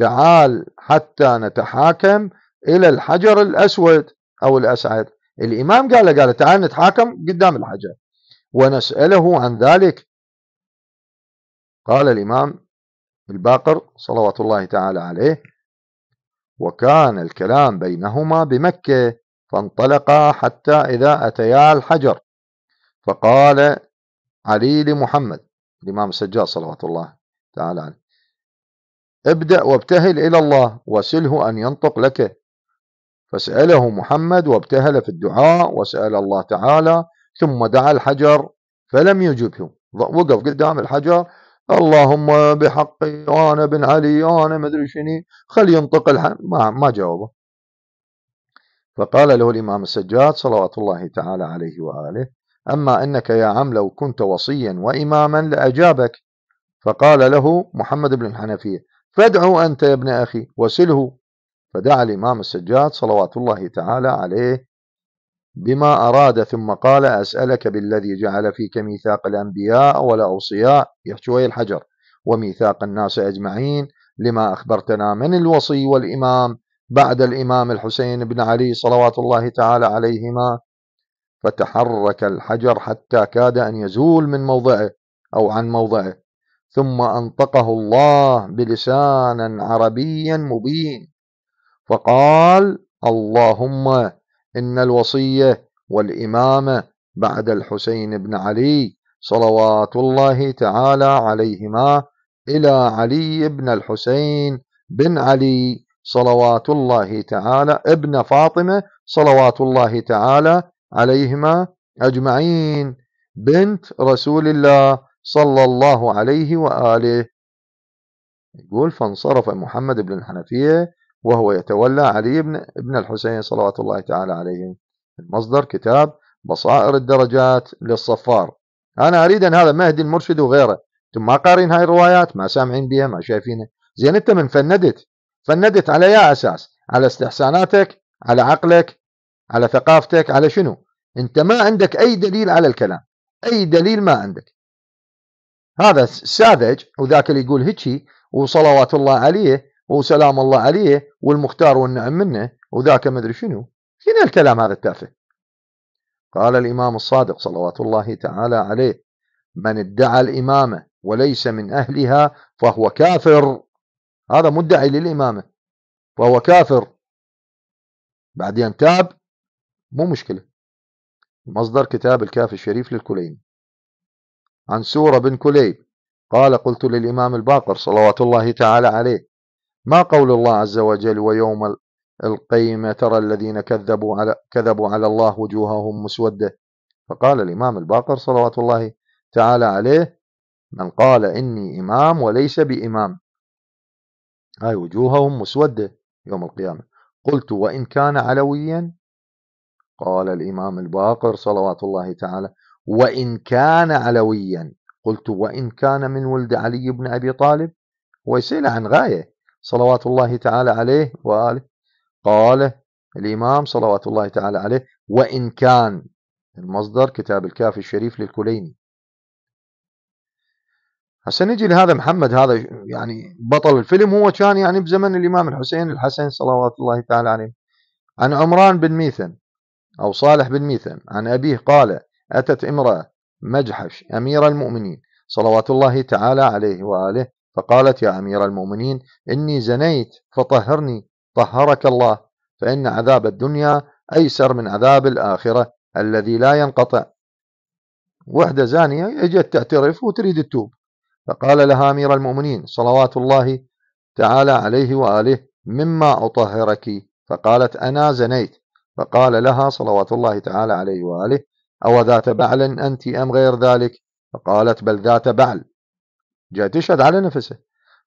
تعال حتى نتحاكم إلى الحجر الأسود أو الأسعد. الإمام قال له قال تعال نتحاكم قدام الحجر ونسأله عن ذلك. قال الإمام الباقر صلوات الله تعالى عليه وكان الكلام بينهما بمكة فانطلقا حتى إذا أتيا الحجر. فقال علي لمحمد الإمام السجاد صلوات الله تعالى عليه. ابدأ وابتهل إلى الله وسله أن ينطق لك. فسأله محمد وابتهل في الدعاء وسأل الله تعالى ثم دعا الحجر فلم يجبه وقف قدام الحجر اللهم بحقي أنا بن علي أنا ما أدري شنو خل ينطق ما ما جاوبه. فقال له الإمام السجاد صلوات الله تعالى عليه وآله أما إنك يا عم لو كنت وصيا واماما لأجابك. فقال له محمد بن الحنفية فادعوا أنت يا ابن أخي وسله. فدعا الإمام السجاد صلوات الله تعالى عليه بما أراد ثم قال أسألك بالذي جعل فيك ميثاق الأنبياء والأوصياء. يحشوي الحجر وميثاق الناس أجمعين لما أخبرتنا من الوصي والإمام بعد الإمام الحسين بن علي صلوات الله تعالى عليهما. فتحرك الحجر حتى كاد أن يزول من موضعه أو عن موضعه. ثم أنطقه الله بلسان عربي مبين. فقال اللهم إن الوصية والإمامة بعد الحسين بن علي صلوات الله تعالى عليهما إلى علي بن الحسين بن علي صلوات الله تعالى ابن فاطمة صلوات الله تعالى عليهما أجمعين. بنت رسول الله صلى الله عليه وآله. يقول فانصرف محمد بن الحنفية وهو يتولى علي بن ابن الحسين صلوات الله تعالى عليه. المصدر كتاب بصائر الدرجات للصفار. أنا أريد أن هذا مهدي المرشد وغيره. أنتم ما قارين هاي الروايات ما سامعين بها ما شايفينها. زين أنت من فندت. فندت على يا أساس؟ على استحساناتك؟ على عقلك؟ على ثقافتك؟ على شنو؟ أنت ما عندك أي دليل على الكلام. أي دليل ما عندك. هذا ساذج وذاك اللي يقول هيجي وصلوات الله عليه وسلام الله عليه والمختار والنعم منه وذاك ما أدري شنو. شنو الكلام هذا التافه. قال الإمام الصادق صلوات الله تعالى عليه من ادعى الإمامة وليس من أهلها فهو كافر. هذا مدعي للإمامة فهو كافر. بعدين تاب مو مشكلة. مصدر كتاب الكافي الشريف للكليني. عن سورة بن كليب. قال قلت للإمام الباقر صلوات الله تعالى عليه ما قول الله عز وجل ويوم القيمة ترى الذين كذبوا على كذبوا على الله وجوههم مسودة؟ فقال الإمام الباقر صلوات الله تعالى عليه من قال إني إمام وليس بإمام. هاي وجوههم مسودة يوم القيامة. قلت وإن كان علويا؟ قال الإمام الباقر صلوات الله تعالى وإن كان علويا. قلت وإن كان من ولد علي بن أبي طالب. ويسأل عن غاية. صلوات الله تعالى عليه وآله. قال الإمام صلوات الله تعالى عليه. وإن كان. المصدر كتاب الكافي الشريف للكليني. هسه نجي لهذا محمد. هذا يعني بطل الفيلم. هو كان يعني بزمن الإمام الحسين الحسن صلوات الله تعالى عليه. عن عمران بن ميثن أو صالح بن ميثن عن أبيه قال أتت امرأة مجحش أمير المؤمنين. صلوات الله تعالى عليه وآله. فقالت يا أمير المؤمنين إني زنيت فطهرني. طهرك الله. فإن عذاب الدنيا أيسر من عذاب الآخرة الذي لا ينقطع. وحدة زانية إجت تعترف وتريد التوب. فقال لها أمير المؤمنين صلوات الله تعالى عليه وآله مما أطهرك؟ فقالت أنا زنيت. فقال لها صلوات الله تعالى عليه وآله أو ذات بعل أنت أم غير ذلك؟ فقالت بل ذات بعل. جاء تشهد على نفسه.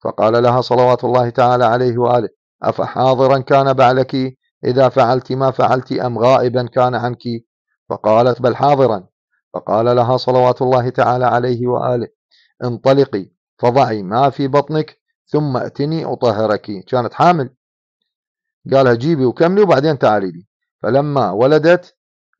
فقال لها صلوات الله تعالى عليه وآله أفحاضرا كان بعلك؟ إذا فعلت ما فعلت أم غائبا كان عنك؟ فقالت بل حاضرا. فقال لها صلوات الله تعالى عليه وآله انطلقي فضعي ما في بطنك ثم ائتني أطهرك. كانت حامل. قالها جيبي وكملي وبعدين تعالي لي. فلما ولدت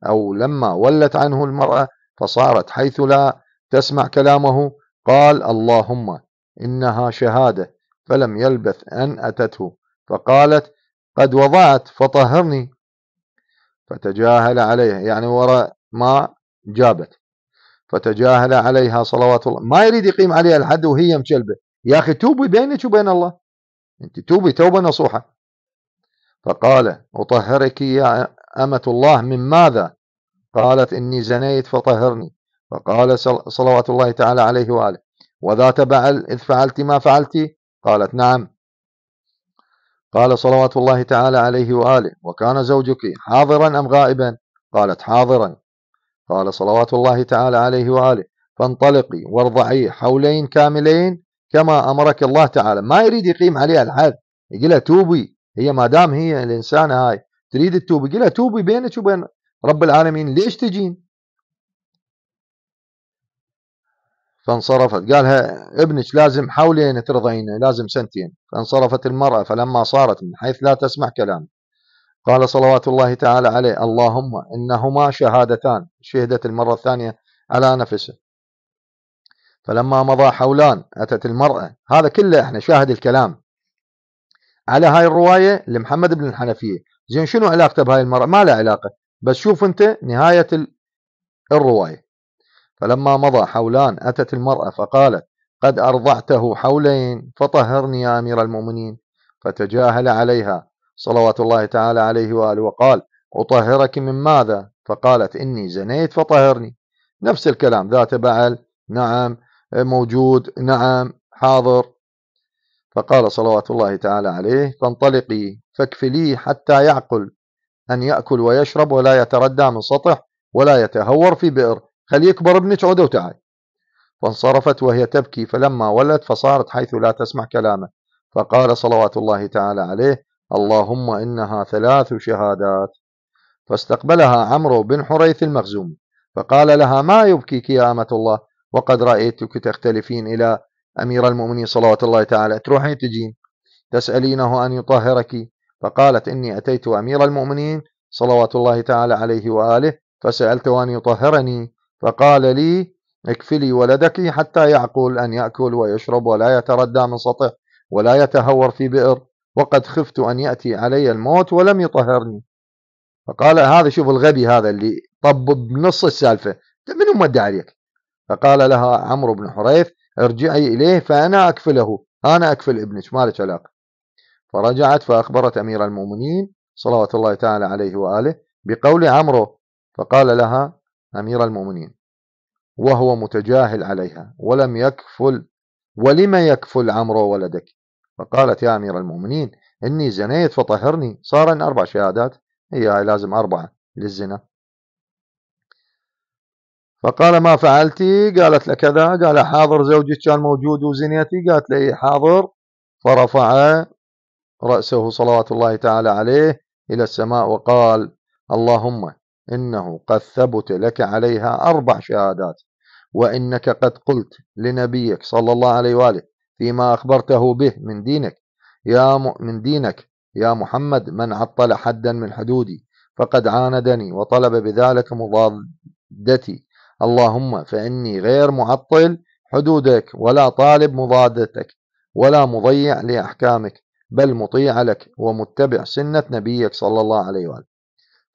أو لما ولت عنه المرأة فصارت حيث لا تسمع كلامه قال اللهم إنها شهادة فلم يلبث أن أتته. فقالت قد وضعت فطهرني. فتجاهل عليها يعني وراء ما جابت. فتجاهل عليها صلوات الله. ما يريد يقيم عليها الحد وهي مشلبة. يا أخي توبي بينك وبين الله. أنت توبي توبة نصوحة. فقال أطهرك يا أمة الله من ماذا؟ قالت إني زنيت فطهرني. فقال صلوات الله تعالى عليه وآله. وذات بعل إذ فعلت ما فعلت؟ قالت نعم. قال صلوات الله تعالى عليه وآله. وكان زوجك حاضرا أم غائبا؟ قالت حاضرا. قال صلوات الله تعالى عليه وآله. فانطلقي وارضعي حولين كاملين كما أمرك الله تعالى. ما يريد يقيم عليها الحد. يقول توبي. هي ما دام هي الإنسانة هاي. تريد التوبة. يقول توبي بينك وبين رب العالمين. ليش تجين؟ فانصرفت. قالها ابنك لازم حولين ترضعينه لازم سنتين. فانصرفت المرأة فلما صارت من حيث لا تسمع كلام قال صلوات الله تعالى عليه اللهم إنهما شهادتان. شهدت المرة الثانية على نفسه. فلما مضى حولان أتت المرأة. هذا كله إحنا شاهد الكلام. على هاي الرواية لمحمد بن الحنفية. زين شنو علاقته بهاي المرأة؟ ما له علاقة بس شوف أنت نهاية الرواية. فلما مضى حولان أتت المرأة فقالت قد أرضعته حولين فطهرني يا أمير المؤمنين. فتجاهل عليها صلوات الله تعالى عليه وآله وقال أطهرك من ماذا؟ فقالت إني زنيت فطهرني. نفس الكلام ذات بعل نعم موجود نعم حاضر. فقال صلوات الله تعالى عليه فانطلقي فاكفليه حتى يعقل أن يأكل ويشرب ولا يتردى من سطح ولا يتهور في بئر خلي يكبر ابنك عودة وتعال فانصرفت وهي تبكي فلما ولت فصارت حيث لا تسمع كلامه. فقال صلوات الله تعالى عليه اللهم إنها ثلاث شهادات. فاستقبلها عمرو بن حريث المخزومي فقال لها ما يبكيك يا أمة الله؟ وقد رأيتك تختلفين إلى أمير المؤمنين صلوات الله تعالى تروحين تجين تسألينه أن يطهرك. فقالت إني أتيت أمير المؤمنين صلوات الله تعالى عليه وآله فسألته أن يطهرني. فقال لي اكفلي ولدك حتى يعقل أن يأكل ويشرب ولا يتردى من سطح ولا يتهور في بئر وقد خفت أن يأتي علي الموت ولم يطهرني. فقال هذا شوف الغبي هذا اللي طب بنص السالفة من مد عليك؟ فقال لها عمرو بن حريث ارجعي إليه فأنا أكفله أنا أكفل ابنك ما لك علاقة؟ فرجعت فأخبرت أمير المؤمنين صلوات الله تعالى عليه وآله بقول عمرو فقال لها أمير المؤمنين وهو متجاهل عليها ولم يكفل ولم يكفل عمرو ولدك؟ فقالت يا أمير المؤمنين إني زنيت فطهرني صار أربع شهادات هي لازم أربعة للزنا. فقال ما فعلتي؟ قالت له كذا. قال حاضر زوجك كان موجود وزنيتي قالت له حاضر. فرفع رأسه صلوات الله تعالى عليه إلى السماء وقال اللهم إنه قد ثبت لك عليها أربع شهادات وإنك قد قلت لنبيك صلى الله عليه وآله فيما أخبرته به من دينك يا من دينك يا محمد من عطل حدا من حدودي فقد عاندني وطلب بذلك مضادتي. اللهم فإني غير معطل حدودك ولا طالب مضادتك ولا مضيع لأحكامك بل مطيع لك ومتبع سنة نبيك صلى الله عليه وآله.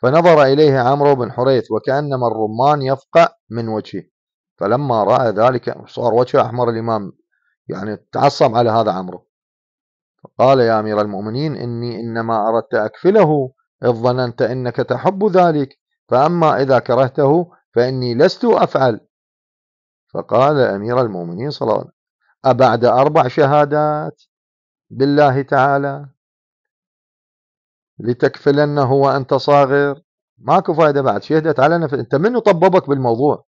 فنظر إليه عمرو بن حريث وكأنما الرمان يفقع من وجهه. فلما رأى ذلك صار وجه أحمر الإمام يعني تعصب على هذا عمرو. فقال يا أمير المؤمنين إني إنما أردت أكفله إذ ظننت إنك تحب ذلك فأما إذا كرهته فإني لست أفعل. فقال أمير المؤمنين صلى الله عليه وسلم أبعد أربع شهادات بالله تعالى لتكفلنه وأنت صاغر؟ ماكو فائدة بعد شهدت على نفسك. أنت منو طببك بالموضوع؟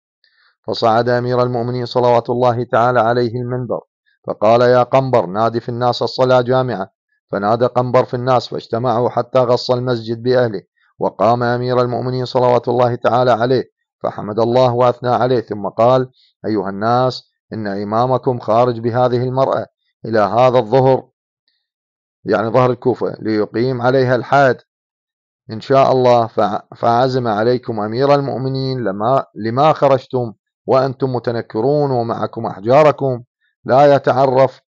فصعد أمير المؤمنين صلوات الله تعالى عليه المنبر فقال يا قنبر نادي في الناس الصلاة جامعة. فنادى قنبر في الناس فاجتمعوا حتى غص المسجد بأهله وقام أمير المؤمنين صلوات الله تعالى عليه. فحمد الله وأثنى عليه ثم قال أيها الناس إن إمامكم خارج بهذه المرأة إلى هذا الظهر يعني ظهر الكوفة ليقيم عليها الحاد إن شاء الله فعزم عليكم أمير المؤمنين لما, لما خرجتم وأنتم متنكرون ومعكم أحجاركم لا يتعرف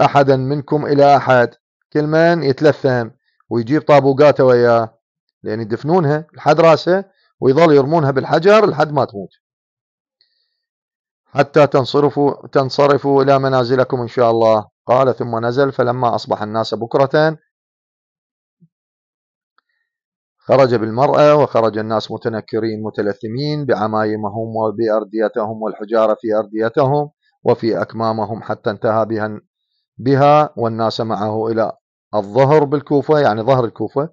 أحدا منكم إلى أحد. كل من يتلثم ويجيب طابوقاته وياه لأن يدفنونها لحد راسه ويظل يرمونها بالحجر لحد ما تموت. حتى تنصرفوا تنصرفوا إلى منازلكم إن شاء الله. قال ثم نزل فلما أصبح الناس بكرة خرج بالمرأة وخرج الناس متنكرين متلثمين بعمايمهم وبأرديتهم والحجارة في أرديتهم وفي أكمامهم حتى انتهى بها, بها والناس معه إلى الظهر بالكوفة يعني ظهر الكوفة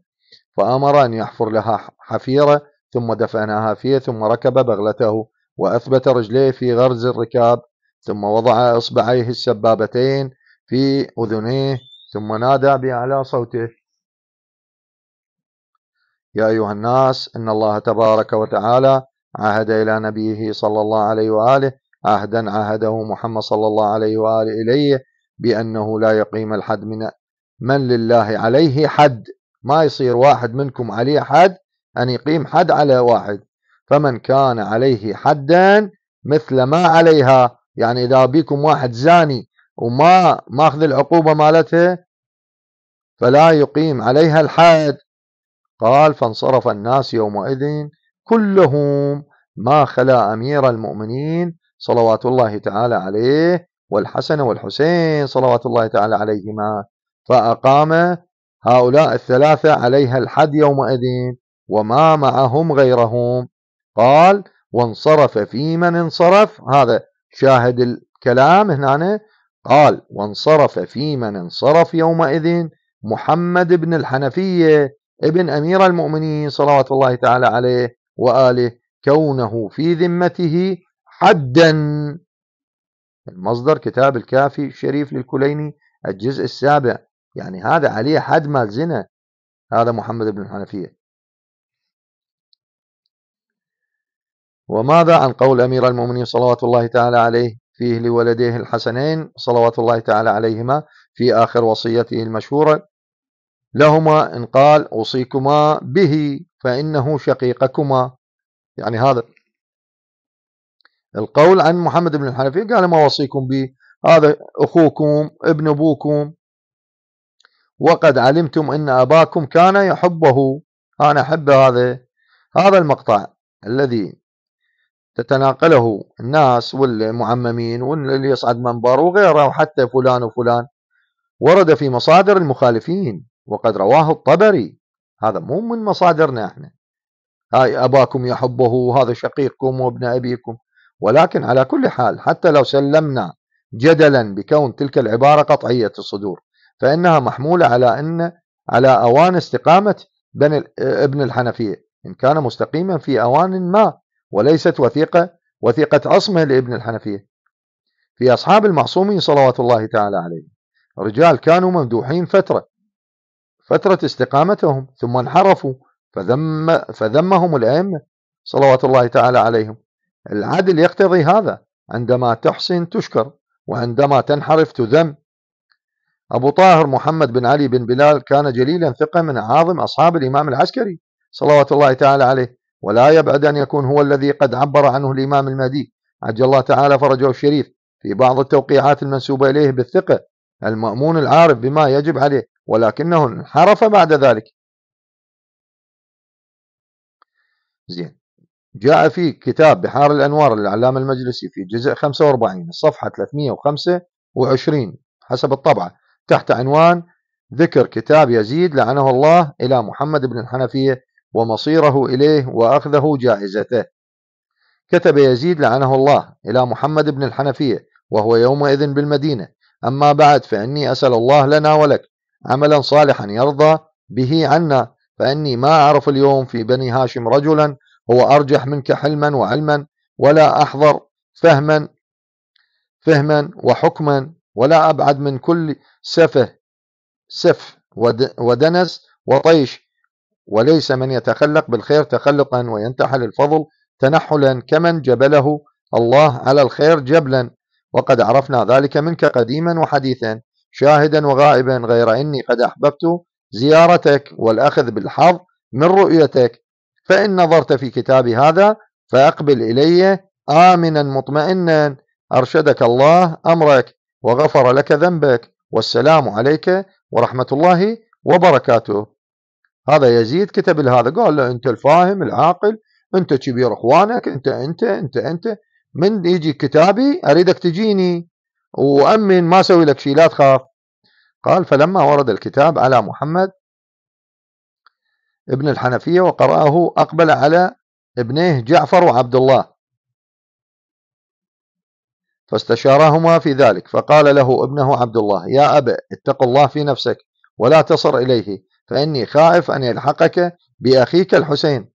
فأمر أن يحفر لها حفيرة ثم دفنها فيه ثم ركب بغلته وأثبت رجليه في غرز الركاب ثم وضع إصبعيه السبابتين في أذنيه ثم نادى بأعلى صوته. يا أيها الناس إن الله تبارك وتعالى عهد إلى نبيه صلى الله عليه وآله عهدا عهده محمد صلى الله عليه وآله إليه بأنه لا يقيم الحد من من لله عليه حد. ما يصير واحد منكم عليه حد أن يقيم حد على واحد. فمن كان عليه حدا مثل ما عليها. يعني إذا بيكم واحد زاني وما ماخذ العقوبة مالتها فلا يقيم عليها الحد. قال فانصرف الناس يومئذ كلهم. ما خلا أمير المؤمنين صلوات الله تعالى عليه والحسن والحسين صلوات الله تعالى عليهما. فأقام هؤلاء الثلاثة عليها الحد يومئذ. وما معهم غيرهم. قال وانصرف في من انصرف. هذا شاهد الكلام هنا قال وانصرف في من انصرف يومئذ. محمد بن الحنفية ابن أمير المؤمنين صلوات الله تعالى عليه وآله كونه في ذمته حدا. المصدر كتاب الكافي الشريف للكليني الجزء السابع. يعني هذا عليه حد مال زنا هذا محمد بن الحنفية. وماذا عن قول أمير المؤمنين صلوات الله تعالى عليه فيه لولديه الحسنين صلوات الله تعالى عليهما في آخر وصيته المشهورة؟ لهما إن قال أوصيكما به فإنه شقيقكما. يعني هذا القول عن محمد بن الحنفية قال ما وصيكم به هذا أخوكم ابن أبوكم. وقد علمتم أن أباكم كان يحبه أنا أحب هذا هذا المقطع الذي تتناقله الناس والمعممين واللي يصعد منبر وغيره وحتى فلان وفلان. ورد في مصادر المخالفين وقد رواه الطبري. هذا مو من مصادرنا إحنا. هاي أباكم يحبه هذا شقيقكم وابن أبيكم. ولكن على كل حال حتى لو سلمنا جدلا بكون تلك العبارة قطعية الصدور فإنها محمولة على أن على أوان استقامة بن ابن الحنفية. إن كان مستقيما في أوان ما وليست وثيقة وثيقة عصمه لابن الحنفية. في أصحاب المعصومين صلوات الله تعالى عليهم رجال كانوا ممدوحين فترة فترة استقامتهم ثم انحرفوا فذم فذمهم الأئمة صلوات الله تعالى عليهم. العدل يقتضي هذا عندما تحسن تشكر وعندما تنحرف تذم. أبو طاهر محمد بن علي بن بلال كان جليلا ثقة من أعاظم أصحاب الإمام العسكري صلوات الله تعالى عليه. ولا يبعد أن يكون هو الذي قد عبر عنه الإمام المهدي. عجل الله تعالى فرجه الشريف في بعض التوقيعات المنسوبة إليه بالثقة المأمون العارف بما يجب عليه ولكنه انحرف بعد ذلك. زين. جاء في كتاب بحار الأنوار للعلامة المجلسي في جزء 45 الصفحة 325 حسب الطبعة تحت عنوان ذكر كتاب يزيد لعنه الله إلى محمد بن الحنفية ومصيره إليه وأخذه جائزته. كتب يزيد لعنه الله إلى محمد بن الحنفية وهو يومئذ بالمدينة. أما بعد فإني أسأل الله لنا ولك عملا صالحا يرضى به عنا فإني ما أعرف اليوم في بني هاشم رجلا هو أرجح منك حلما وعلما ولا أحضر فهما فهما وحكما ولا أبعد من كل سفه سف ودنس وطيش وليس من يتخلق بالخير تخلقا وينتحل الفضل تنحلا كمن جبله الله على الخير جبلا. وقد عرفنا ذلك منك قديما وحديثا شاهدا وغائبا غير إني قد أحببت زيارتك والأخذ بالحظ من رؤيتك. فإن نظرت في كتابي هذا فأقبل إلي آمنا مطمئنا. أرشدك الله أمرك وغفر لك ذنبك. والسلام عليك ورحمة الله وبركاته. هذا يزيد كتب هذا قال له أنت الفاهم العاقل أنت كبير إخوانك أنت أنت أنت أنت من يجي كتابي أريدك تجيني وأمن ما أسوي لك شيء لا تخاف. قال فلما ورد الكتاب على محمد ابن الحنفية وقرأه أقبل على ابنيه جعفر وعبد الله. فاستشارهما في ذلك فقال له ابنه عبد الله يا أبا اتق الله في نفسك ولا تصر إليه فإني خائف أن يلحقك بأخيك الحسين.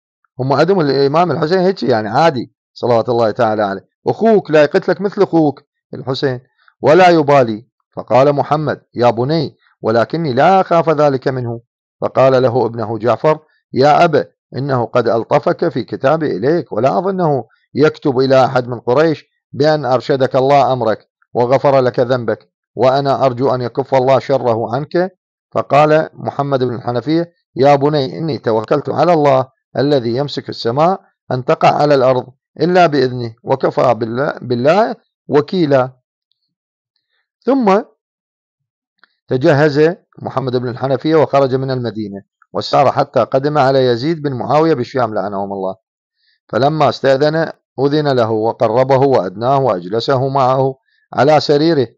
هم عندهم الإمام الحسين هيك يعني عادي صلوات الله تعالى عليه. أخوك لا يقتلك مثل أخوك الحسين ولا يبالي. فقال محمد يا بني ولكني لا أخاف ذلك منه. فقال له ابنه جعفر يا أبا إنه قد ألطفك في كتابه إليك ولا أظنه يكتب إلى أحد من قريش بأن أرشدك الله أمرك وغفر لك ذنبك وأنا أرجو أن يكف الله شره عنك فقال محمد بن الحنفية يا بني إني توكلت على الله الذي يمسك السماء أن تقع على الأرض إلا بإذنه وكفى بالله, وكيلا. ثم تجهز محمد بن الحنفية وخرج من المدينة وسار حتى قدم على يزيد بن معاوية بالشام لعنهم الله. فلما استأذن أذن له وقربه وأدناه وأجلسه معه على سريره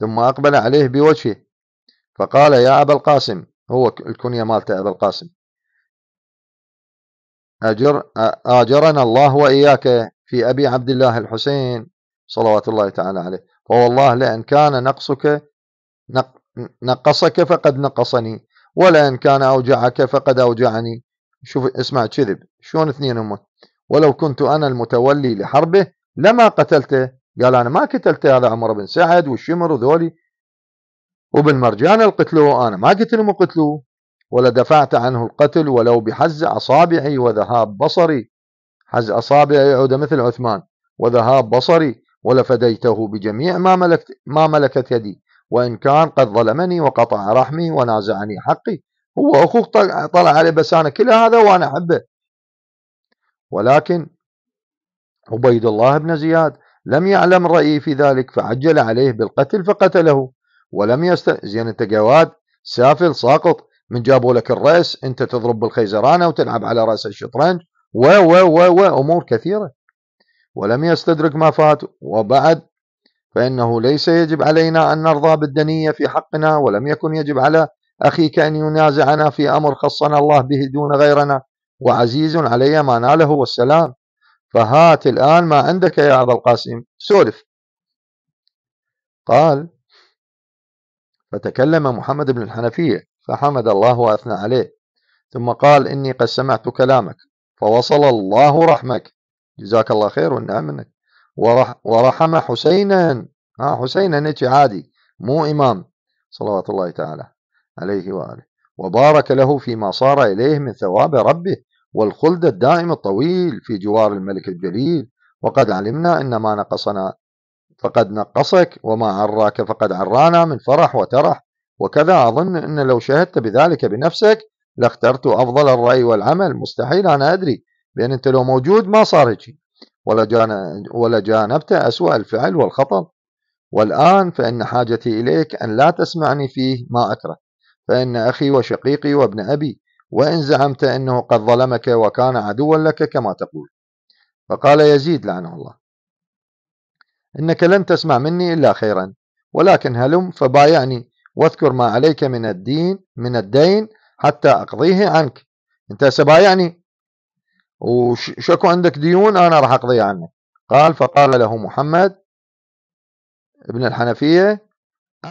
ثم أقبل عليه بوجهه. فقال يا أبا القاسم هو الكنية مالته أبا القاسم. أجر آجرنا الله وإياك في أبي عبد الله الحسين صلوات الله تعالى عليه. فوالله لأن كان نقصك نقصك فقد نقصني ولأن كان أوجعك فقد أوجعني. شوف اسمع كذب شلون اثنين هم ولو كنت أنا المتولي لحربه لما قتلته. قال أنا ما قتلت هذا عمر بن سعد والشمر وذولي. وبالمرجان القتلوه أنا ما قلت لهم قتلوه ولدفعت عنه القتل ولو بحز أصابعي وذهاب بصري. حز أصابعي يعود مثل عثمان وذهاب بصري ولفديته بجميع ما, ملكت ما ملكت يدي. وإن كان قد ظلمني وقطع رحمي ونازعني حقي. هو أخوك طلع عليه بس أنا كل هذا وأنا أحبه. ولكن عبيد الله بن زياد لم يعلم رأيي في ذلك فعجل عليه بالقتل فقتله. ولم يست زين أنت جواد سافل ساقط من جابوا لك الرأس أنت تضرب بالخيزرانة وتلعب على رأس الشطرنج و و و و أمور كثيرة. ولم يستدرك ما فات وبعد فإنه ليس يجب علينا أن نرضى بالدنية في حقنا ولم يكن يجب على أخيك أن ينازعنا في أمر خصنا الله به دون غيرنا. وعزيز علي ما ناله والسلام. فهات الآن ما عندك يا أبا القاسم. سولف. قال فتكلم محمد بن الحنفية فحمد الله وأثنى عليه. ثم قال إني قد سمعت كلامك فوصل الله رحمك. جزاك الله خير والنعم منك. ورح ورحم حسينا. ها حسينا نتي عادي مو إمام. صلوات الله تعالى عليه وآله. وبارك له فيما صار إليه من ثواب ربه والخلد الدائم الطويل في جوار الملك الجليل. وقد علمنا إن ما نقصنا فقد نقصك وما عراك فقد عرانا من فرح وترح. وكذا أظن أن لو شهدت بذلك بنفسك لاخترت أفضل الرأي والعمل. مستحيل أنا أدري بأن أنت لو موجود ما صار هيك ولا جانبت أسوأ الفعل والخطأ. والآن فإن حاجتي إليك أن لا تسمعني فيه ما أكره. فإن أخي وشقيقي وابن أبي وإن زعمت أنه قد ظلمك وكان عدوا لك كما تقول. فقال يزيد لعنه الله. إنك لن تسمع مني إلا خيرا ولكن هلم فبايعني واذكر ما عليك من الدين من الدين حتى أقضيه عنك. أنت سبايعني وشكو عندك ديون؟ أنا راح أقضيها عنك. قال فقال له محمد ابن الحنفية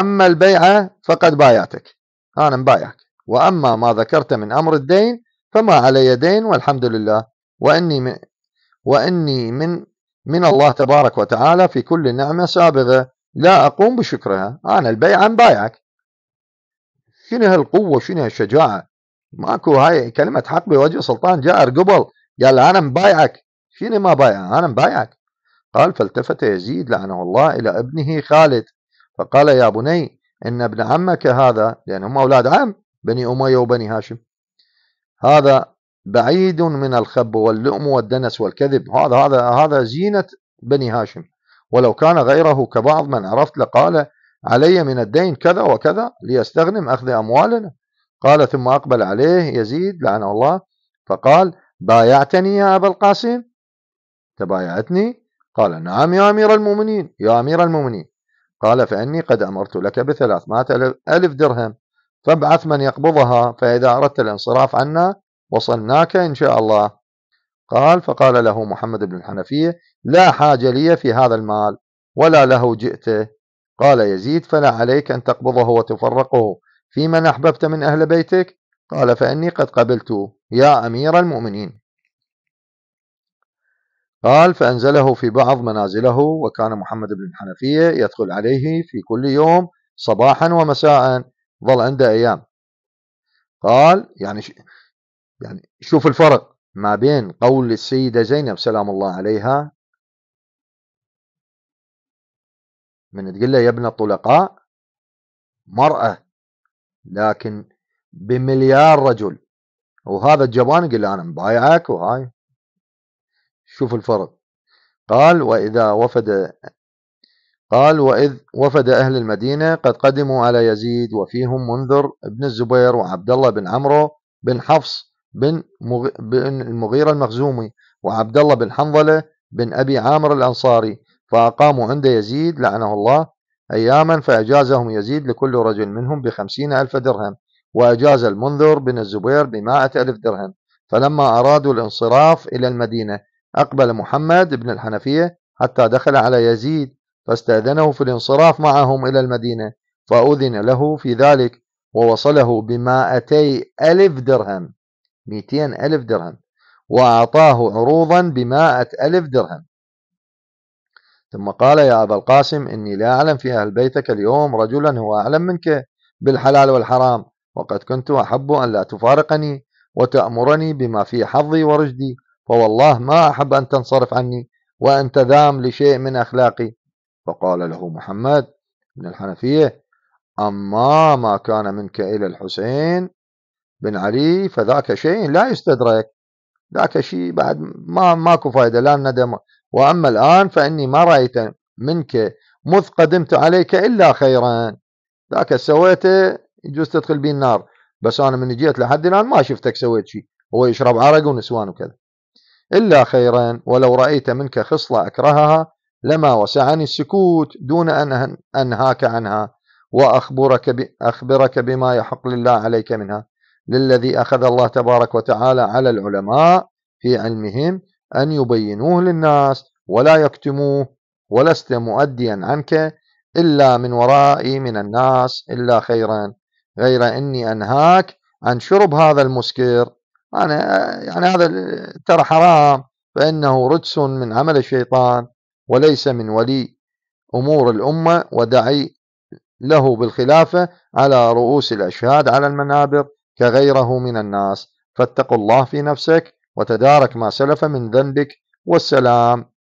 أما البيعة فقد بايعتك. أنا مبايعك. وأما ما ذكرت من أمر الدين فما علي دين والحمد لله. وإني من وإني من من الله تبارك وتعالى في كل نعمة سابغة. لا أقوم بشكرها. أنا البيعة مبايعك شنو هالقوة؟ شنو هالشجاعة؟ ماكو هاي كلمة حق بوجه سلطان جائر قبل. قال أنا مبايعك. شنو ما بايع؟ أنا مبايعك. قال فالتفت يزيد لعنه الله إلى ابنه خالد. فقال يا بني إن ابن عمك هذا لأنهم أولاد عم بني أمية وبني هاشم. هذا بعيد من الخب واللؤم والدنس والكذب. هذا هذا هذا زينة بني هاشم. ولو كان غيره كبعض من عرفت لقال علي من الدين كذا وكذا ليستغنم أخذ أموالنا. قال ثم أقبل عليه يزيد لعنه الله فقال بايعتني يا أبا القاسم؟ تبايعتني؟ قال نعم يا أمير المؤمنين يا أمير المؤمنين. قال فإني قد أمرت لك بثلاثمائة ألف درهم فابعث من يقبضها فإذا أردت الانصراف عنا وصلناك إن شاء الله. قال فقال له محمد بن الحنفية لا حاجة لي في هذا المال ولا له جئته. قال يزيد فلا عليك أن تقبضه وتفرقه. في من أحببت من أهل بيتك؟ قال فإني قد قبلت يا أمير المؤمنين. قال فأنزله في بعض منازله وكان محمد بن الحنفية يدخل عليه في كل يوم صباحا ومساء ظل عنده أيام. قال يعني يعني شوف الفرق ما بين قول السيدة زينب سلام الله عليها من تقول له يا ابن الطلقاء مرأة لكن بمليار رجل. وهذا الجبان يقول أنا مبايعك وهاي. شوف الفرق. قال وإذا وفد قال وإذ وفد أهل المدينة قد قدموا على يزيد وفيهم منذر بن الزبير وعبد الله بن عمرو بن حفص بن. بن المغيرة المخزومي وعبد الله بن حنظلة بن أبي عامر الأنصاري فأقاموا عند يزيد لعنه الله أياما فأجازهم يزيد لكل رجل منهم بخمسين ألف درهم وأجاز المنذر بن الزبير بمائة ألف درهم فلما أرادوا الانصراف إلى المدينة أقبل محمد بن الحنفية حتى دخل على يزيد فاستأذنه في الانصراف معهم إلى المدينة فأذن له في ذلك ووصله بمائتي ألف درهم مئتين ألف درهم وأعطاه عروضا بمائة ألف درهم. ثم قال يا أبا القاسم إني لا أعلم في أهل بيتك اليوم رجلا هو أعلم منك بالحلال والحرام وقد كنت أحب أن لا تفارقني وتأمرني بما في حظي ورشدي فوالله ما أحب أن تنصرف عني وأن تذام لشيء من أخلاقي. فقال له محمد بن الحنفية أما ما كان منك إلى الحسين بن علي فذاك شيء لا يستدرك. ذاك شيء بعد ما ماكو فائدة لا ندم. وأما الآن فإني ما رأيت منك مذ قدمت عليك إلا خيرا. ذاك سويته يجوز تدخل بي النار. بس أنا من جيت لحد الآن ما شفتك سويت شيء. هو يشرب عرق ونسوان وكذا. إلا خيرا ولو رأيت منك خصلة أكرهها لما وسعني السكوت دون أن أنهاك عنها. وأخبرك أخبرك بما يحق لله عليك منها. للذي أخذ الله تبارك وتعالى على العلماء في علمهم أن يبينوه للناس ولا يكتموه ولست مؤديا عنك إلا من ورائي من الناس إلا خيرا. غير أني أنهاك عن شرب هذا المسكر. أنا يعني هذا ترى حرام فإنه رجس من عمل الشيطان وليس من ولي أمور الأمة ودعي له بالخلافة على رؤوس الأشهاد على المنابر. كغيره من الناس. فاتقوا الله في نفسك وتدارك ما سلف من ذنبك. والسلام.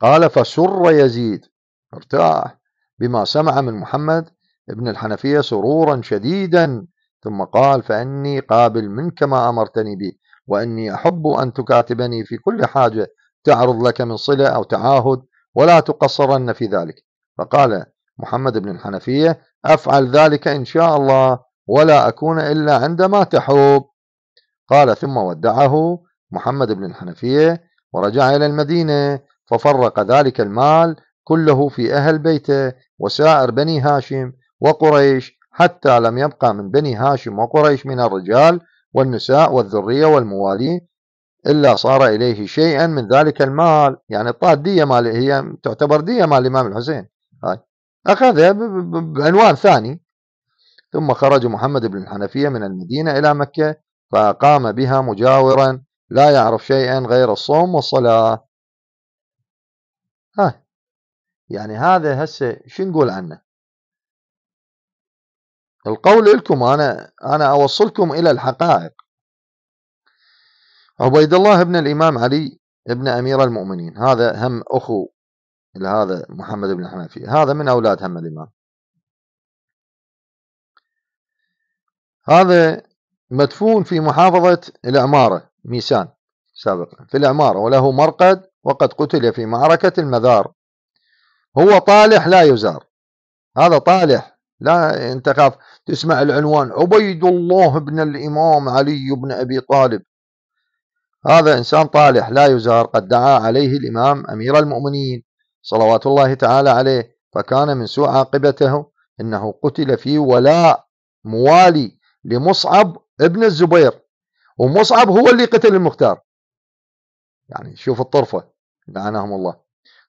قال فسر يزيد. ارتاح بما سمع من محمد ابن الحنفية سرورا شديدا. ثم قال فإني قابل منك ما أمرتني به وإني أحب أن تكاتبني في كل حاجة تعرض لك من صلة أو تعاهد ولا تقصرن في ذلك. فقال محمد بن الحنفية أفعل ذلك إن شاء الله. ولا أكون إلا عندما تحب قال ثم ودعه محمد بن الحنفية ورجع إلى المدينة ففرق ذلك المال كله في أهل بيته وسائر بني هاشم وقريش حتى لم يبقى من بني هاشم وقريش من الرجال والنساء والذرية والموالين إلا صار إليه شيئا من ذلك المال. يعني طاد دية مال هي تعتبر دية مال الإمام الحسين. هاي. أخذها بعنوان ثاني. ثم خرج محمد بن الحنفية من المدينة إلى مكة فأقام بها مجاورا لا يعرف شيئا غير الصوم والصلاة. ها يعني هذا هسه شو نقول عنه؟ القول لكم أنا أنا أوصلكم إلى الحقائق. عبيد الله بن الإمام علي ابن أمير المؤمنين هذا هم أخو لهذا محمد بن الحنفي هذا من أولاد هم الإمام. هذا مدفون في محافظة العمارة ميسان سابقا في العمارة وله مرقد وقد قتل في معركة المذار. هو طالح لا يزار. هذا طالح. لا أنت خاف تسمع العنوان عبيد الله بن الإمام علي بن أبي طالب. هذا إنسان طالح لا يزار قد دعا عليه الإمام أمير المؤمنين صلوات الله تعالى عليه فكان من سوء عاقبته إنه قتل في ولاء موالي لمصعب ابن الزبير ومصعب هو اللي قتل المختار. يعني شوف الطرفة لعنهم الله.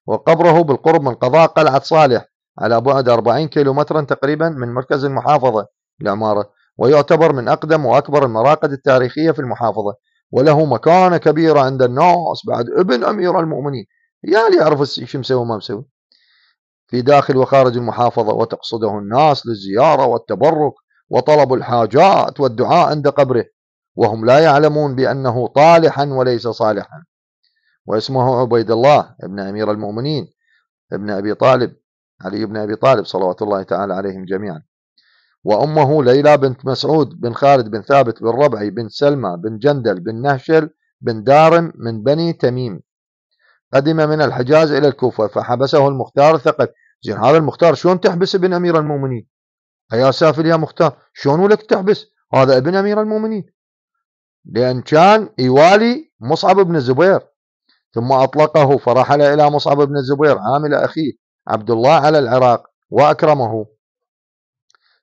وقبره بالقرب من قضاء قلعة صالح على بعد 40 كيلومترا تقريبا من مركز المحافظة العمارة ويعتبر من أقدم وأكبر المراقد التاريخية في المحافظة. وله مكانة كبيرة عند الناس بعد ابن أمير المؤمنين. يا اللي يعرف شو مسوي وما مسوي. في داخل وخارج المحافظة وتقصده الناس للزيارة والتبرك. وطلب الحاجات والدعاء عند قبره وهم لا يعلمون بأنه طالحا وليس صالحا. واسمه عبيد الله ابن أمير المؤمنين ابن أبي طالب علي بن أبي طالب صلوات الله تعالى عليهم جميعا. وأمه ليلى بنت مسعود بن خالد بن ثابت بن ربعي بن سلمى بن جندل بن نهشل بن دارم من بني تميم. قدم من الحجاز إلى الكوفة فحبسه المختار الثقفي زين هذا المختار شلون تحبس ابن أمير المؤمنين؟ يا سافل يا مختار شلون ولك تحبس؟ هذا ابن أمير المؤمنين. لأن كان يوالي مصعب بن الزبير ثم أطلقه فرحل إلى مصعب بن الزبير عامل أخيه عبد الله على العراق وأكرمه.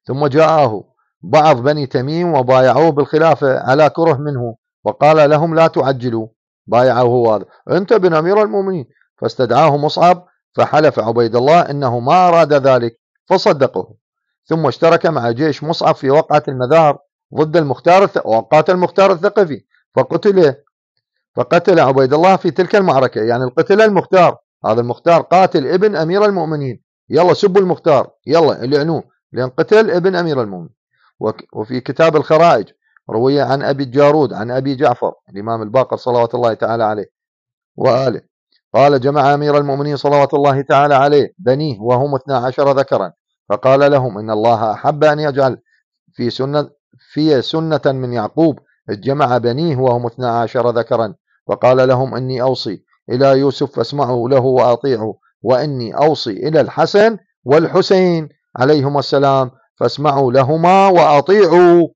ثم جاءه بعض بني تميم وبايعوه بالخلافة على كره منه وقال لهم لا تعجلوا. بايعوه هذا أنت بن أمير المؤمنين. فاستدعاه مصعب فحلف عبيد الله إنه ما أراد ذلك فصدقه. ثم اشترك مع جيش مصعب في وقعة المذار ضد المختار وقاتل المختار الثقفي فقتل فقتل عبيد الله في تلك المعركة يعني القتل المختار. هذا المختار قاتل ابن أمير المؤمنين. يلا سبوا المختار. يلا لعنوه لأن قتل ابن أمير المؤمنين. وفي كتاب الخرائج روي عن أبي الجارود عن أبي جعفر الإمام الباقر صلوات الله تعالى عليه وآله. قال جمع أمير المؤمنين صلوات الله تعالى عليه بنيه وهم 12 ذكرا. فقال لهم إن الله أحب أن يجعل في سنة في سنة من يعقوب جمع بنيه وهم 12 ذكرا. وقال لهم إني أوصي إلى يوسف فاسمعوا له وأطيعوا وإني أوصي إلى الحسن والحسين عليهما السلام فاسمعوا لهما وأطيعوا.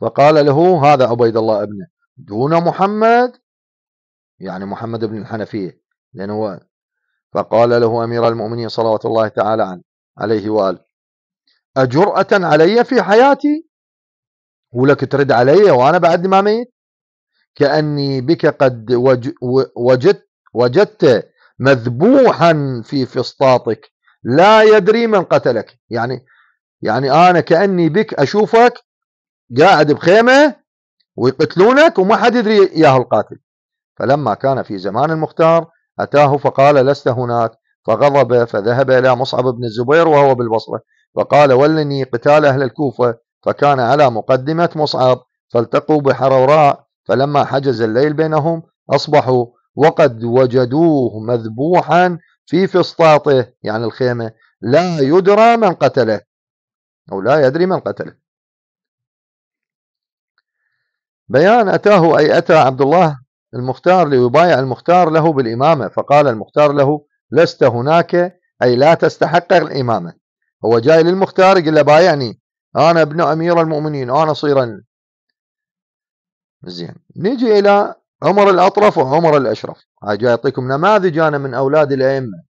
فقال له هذا عبيد الله ابنه دون محمد؟ يعني محمد بن الحنفية لأنه فقال له أمير المؤمنين صلوات الله تعالى عنه عليه وآله. أجرأة علي في حياتي؟ ولك ترد علي وأنا بعد ما ميت؟ كأني بك قد وجدت وجدت مذبوحا في فسطاطك لا يدري من قتلك. يعني يعني أنا كأني بك أشوفك قاعد بخيمة ويقتلونك وما حد يدري إياه القاتل. فلما كان في زمان المختار أتاه فقال لست هناك. فغضب فذهب إلى مصعب بن الزبير وهو بالبصرة فقال ولني قتال أهل الكوفة. فكان على مقدمة مصعب فالتقوا بحروراء فلما حجز الليل بينهم أصبحوا وقد وجدوه مذبوحا في فسطاطه يعني الخيمة. لا يدرى من قتله أو لا يدري من قتله. بيان أتاه أي أتى عبد الله المختار ليبايع المختار له بالإمامة فقال المختار له لست هناك أي لا تستحق الإمامة. هو جاي للمختار يقول له بايعني. أنا ابن أمير المؤمنين أنا صيرا. زين. نجي إلى عمر الأطرف وعمر الأشرف. هاي جاي يعطيكم نماذج أنا من أولاد الأئمة.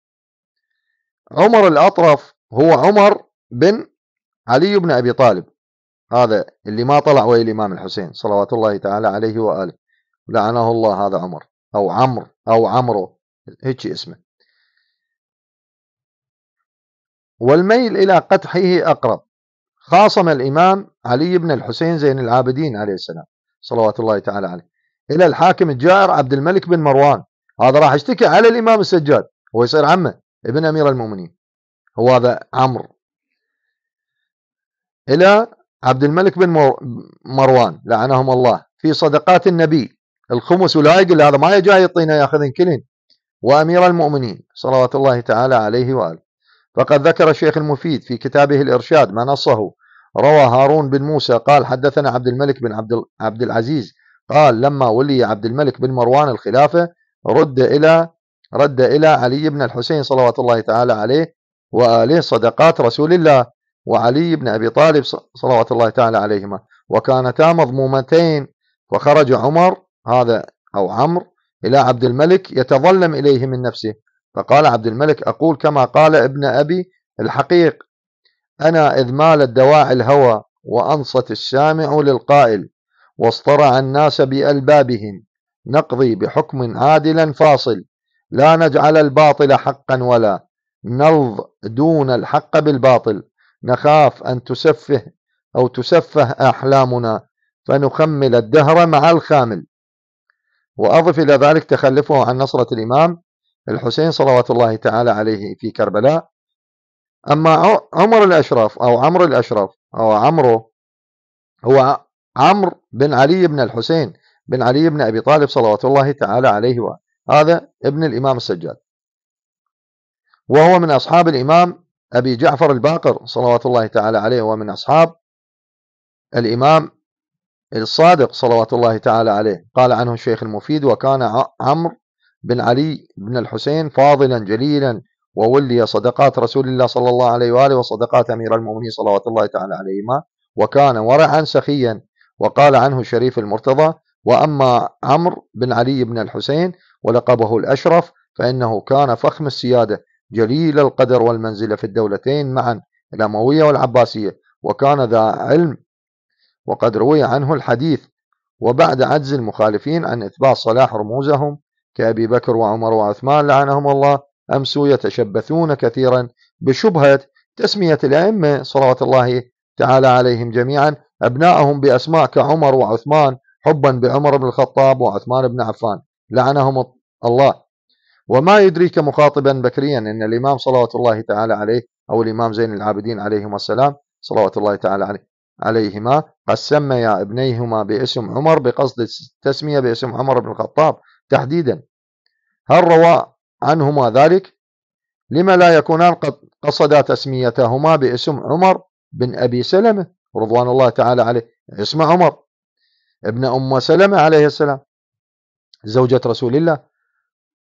عمر الأطرف هو عمر بن علي بن أبي طالب. هذا اللي ما طلع ويا الإمام الحسين صلوات الله تعالى عليه وآله. لعنه الله هذا عمر. أو عمرو أو عمرو. هيك اسمه. والميل إلى قدحه أقرب. خاصم الإمام علي بن الحسين زين العابدين عليه السلام صلوات الله تعالى عليه إلى الحاكم الجائر عبد الملك بن مروان. هذا راح يشتكي على الإمام السجاد هو يصير عمه ابن أمير المؤمنين. هو هذا عمرو. إلى عبد الملك بن مروان لعنهم الله. في صدقات النبي الخمس ولا يقول هذا ما يجي يعطينا ياخذ كلين. وأمير المؤمنين صلوات الله تعالى عليه وآله. فقد ذكر الشيخ المفيد في كتابه الإرشاد ما نصه. روى هارون بن موسى قال حدثنا عبد الملك بن عبد عبد العزيز قال لما ولي عبد الملك بن مروان الخلافة رد إلى رد إلى علي بن الحسين صلوات الله تعالى عليه وآله صدقات رسول الله وعلي بن أبي طالب صلوات الله تعالى عليهما. وكانتا مضمومتين فخرج عمر هذا أو عمرو إلى عبد الملك يتظلم إليه من نفسه فقال عبد الملك أقول كما قال ابن أبي الحقيق أنا إذ مال الدواعي الهوى وأنصت السامع للقائل واصطرع الناس بألبابهم نقضي بحكم عادلا فاصل لا نجعل الباطل حقا ولا نلظ دون الحق بالباطل نخاف أن تسفه أو تسفه أحلامنا فنخمل الدهر مع الخامل. وأضف إلى ذلك تخلفه عن نصرة الإمام الحسين صلوات الله تعالى عليه في كربلاء. أما عمر الأشرف أو عمرو الأشرف أو عمرو هو عمرو بن علي بن الحسين بن علي بن أبي طالب صلوات الله تعالى عليه هذا ابن الإمام السجاد. وهو من أصحاب الإمام أبي جعفر الباقر صلوات الله تعالى عليه ومن أصحاب الإمام الصادق صلوات الله تعالى عليه. قال عنه الشيخ المفيد وكان عمرو بن علي بن الحسين فاضلا جليلا وولي صدقات رسول الله صلى الله عليه وآله وصدقات أمير المؤمنين صلوات الله تعالى عليهما وكان ورعا سخيا. وقال عنه الشريف المرتضى وأما عمرو بن علي بن الحسين ولقبه الأشرف فإنه كان فخم السيادة جليل القدر والمنزلة في الدولتين معا الأموية والعباسية. وكان ذا علم وقد روي عنه الحديث. وبعد عجز المخالفين عن إثبات صلاح رموزهم كأبي بكر وعمر وعثمان لعنهم الله أمسوا يتشبثون كثيرا بشبهة تسمية الأئمة صلوات الله تعالى عليهم جميعا أبناءهم بأسماء كعمر وعثمان حبا بعمر بن الخطاب وعثمان بن عفان. لعنهم الله. وما يدريك مخاطبا بكريا أن الإمام صلوات الله تعالى عليه أو الإمام زين العابدين عليهما السلام صلوات الله تعالى عليه عليهما قد سميا ابنيهما باسم عمر بقصد التسمية باسم عمر بن الخطاب تحديدا. هل روى عنهما ذلك؟ لما لا يكونان قد قصدا تسميتهما باسم عمر بن أبي سلمة رضوان الله تعالى عليه اسم عمر ابن أم سلمة عليه السلام زوجة رسول الله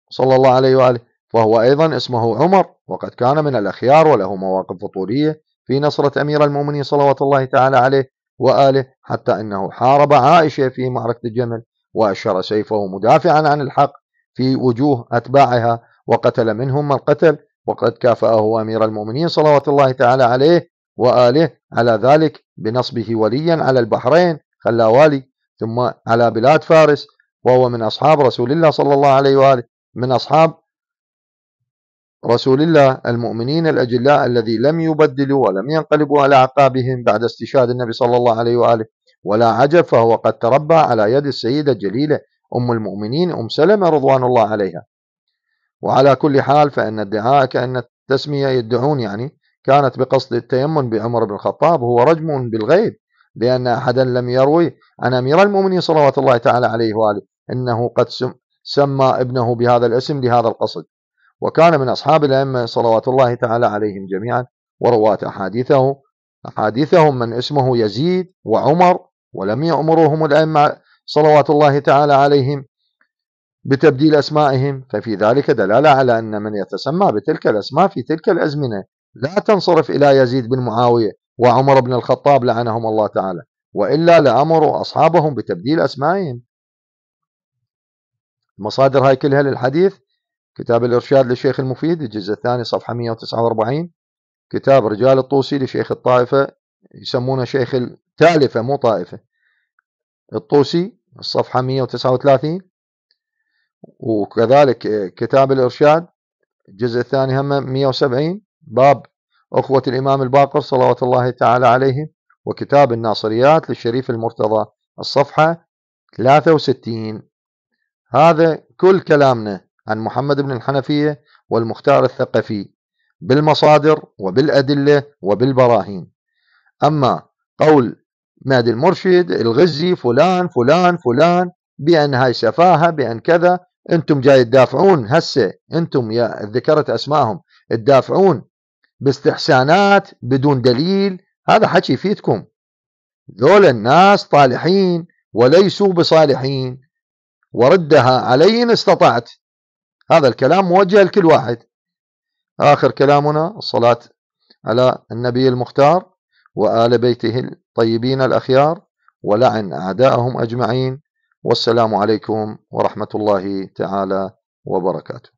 صلى الله عليه وآله فهو أيضا اسمه عمر وقد كان من الأخيار وله مواقف فطورية في نصرة أمير المؤمنين صلوات الله تعالى عليه وآله حتى أنه حارب عائشة في معركة الجمل وأشر سيفه مدافعا عن الحق في وجوه أتباعها وقتل منهم من قتل وقد كافأه أمير المؤمنين صلوات الله تعالى عليه وآله على ذلك بنصبه وليا على البحرين خلى والي ثم على بلاد فارس وهو من أصحاب رسول الله صلى الله عليه وآله من أصحاب رسول الله المؤمنين الأجلاء الذي لم يبدلوا ولم ينقلبوا على أعقابهم بعد استشهاد النبي صلى الله عليه وآله ولا عجب فهو قد تربى على يد السيدة الجليلة أم المؤمنين أم سلمة رضوان الله عليها. وعلى كل حال فإن ادعاء كأن التسمية يدعون يعني كانت بقصد التيمن بعمر بن الخطاب هو رجم بالغيب لأن أحدا لم يروي عن أمير المؤمنين صلوات الله تعالى عليه وآله أنه قد سمى ابنه بهذا الاسم لهذا القصد. وكان من أصحاب الأئمة صلوات الله تعالى عليهم جميعا ورواة أحاديثه أحاديثهم من اسمه يزيد وعمر ولم يأمرهم الأئمة صلوات الله تعالى عليهم بتبديل أسمائهم ففي ذلك دلالة على أن من يتسمى بتلك الأسماء في تلك الأزمنة لا تنصرف إلى يزيد بن معاوية وعمر بن الخطاب لعنهم الله تعالى وإلا لأمروا أصحابهم بتبديل أسمائهم. مصادر هاي كلها للحديث كتاب الإرشاد للشيخ المفيد الجزء الثاني صفحة 149 كتاب رجال الطوسي لشيخ الطائفة يسمونه شيخ التالفة مو طائفة. الطوسي الصفحة 139 وكذلك كتاب الإرشاد الجزء الثاني هم 170 باب أخوة الإمام الباقر صلوات الله تعالى عليه وكتاب الناصريات للشريف المرتضى. الصفحة 63 هذا كل كلامنا عن محمد بن الحنفية والمختار الثقفي بالمصادر وبالأدلة وبالبراهين. أما قول مهدي المرشد الغزي فلان فلان فلان بأن هاي سفاهة بأن كذا. أنتم جاي تدافعون هسه أنتم يا ذكرت أسمائهم تدافعون باستحسانات بدون دليل. هذا حكي يفيدكم. ذول الناس طالحين وليسوا بصالحين. وردها علي إن استطعت. هذا الكلام موجه لكل واحد. آخر كلامنا الصلاة على النبي المختار. وآل بيته الطيبين الأخيار ولعن أعداءهم أجمعين والسلام عليكم ورحمة الله تعالى وبركاته.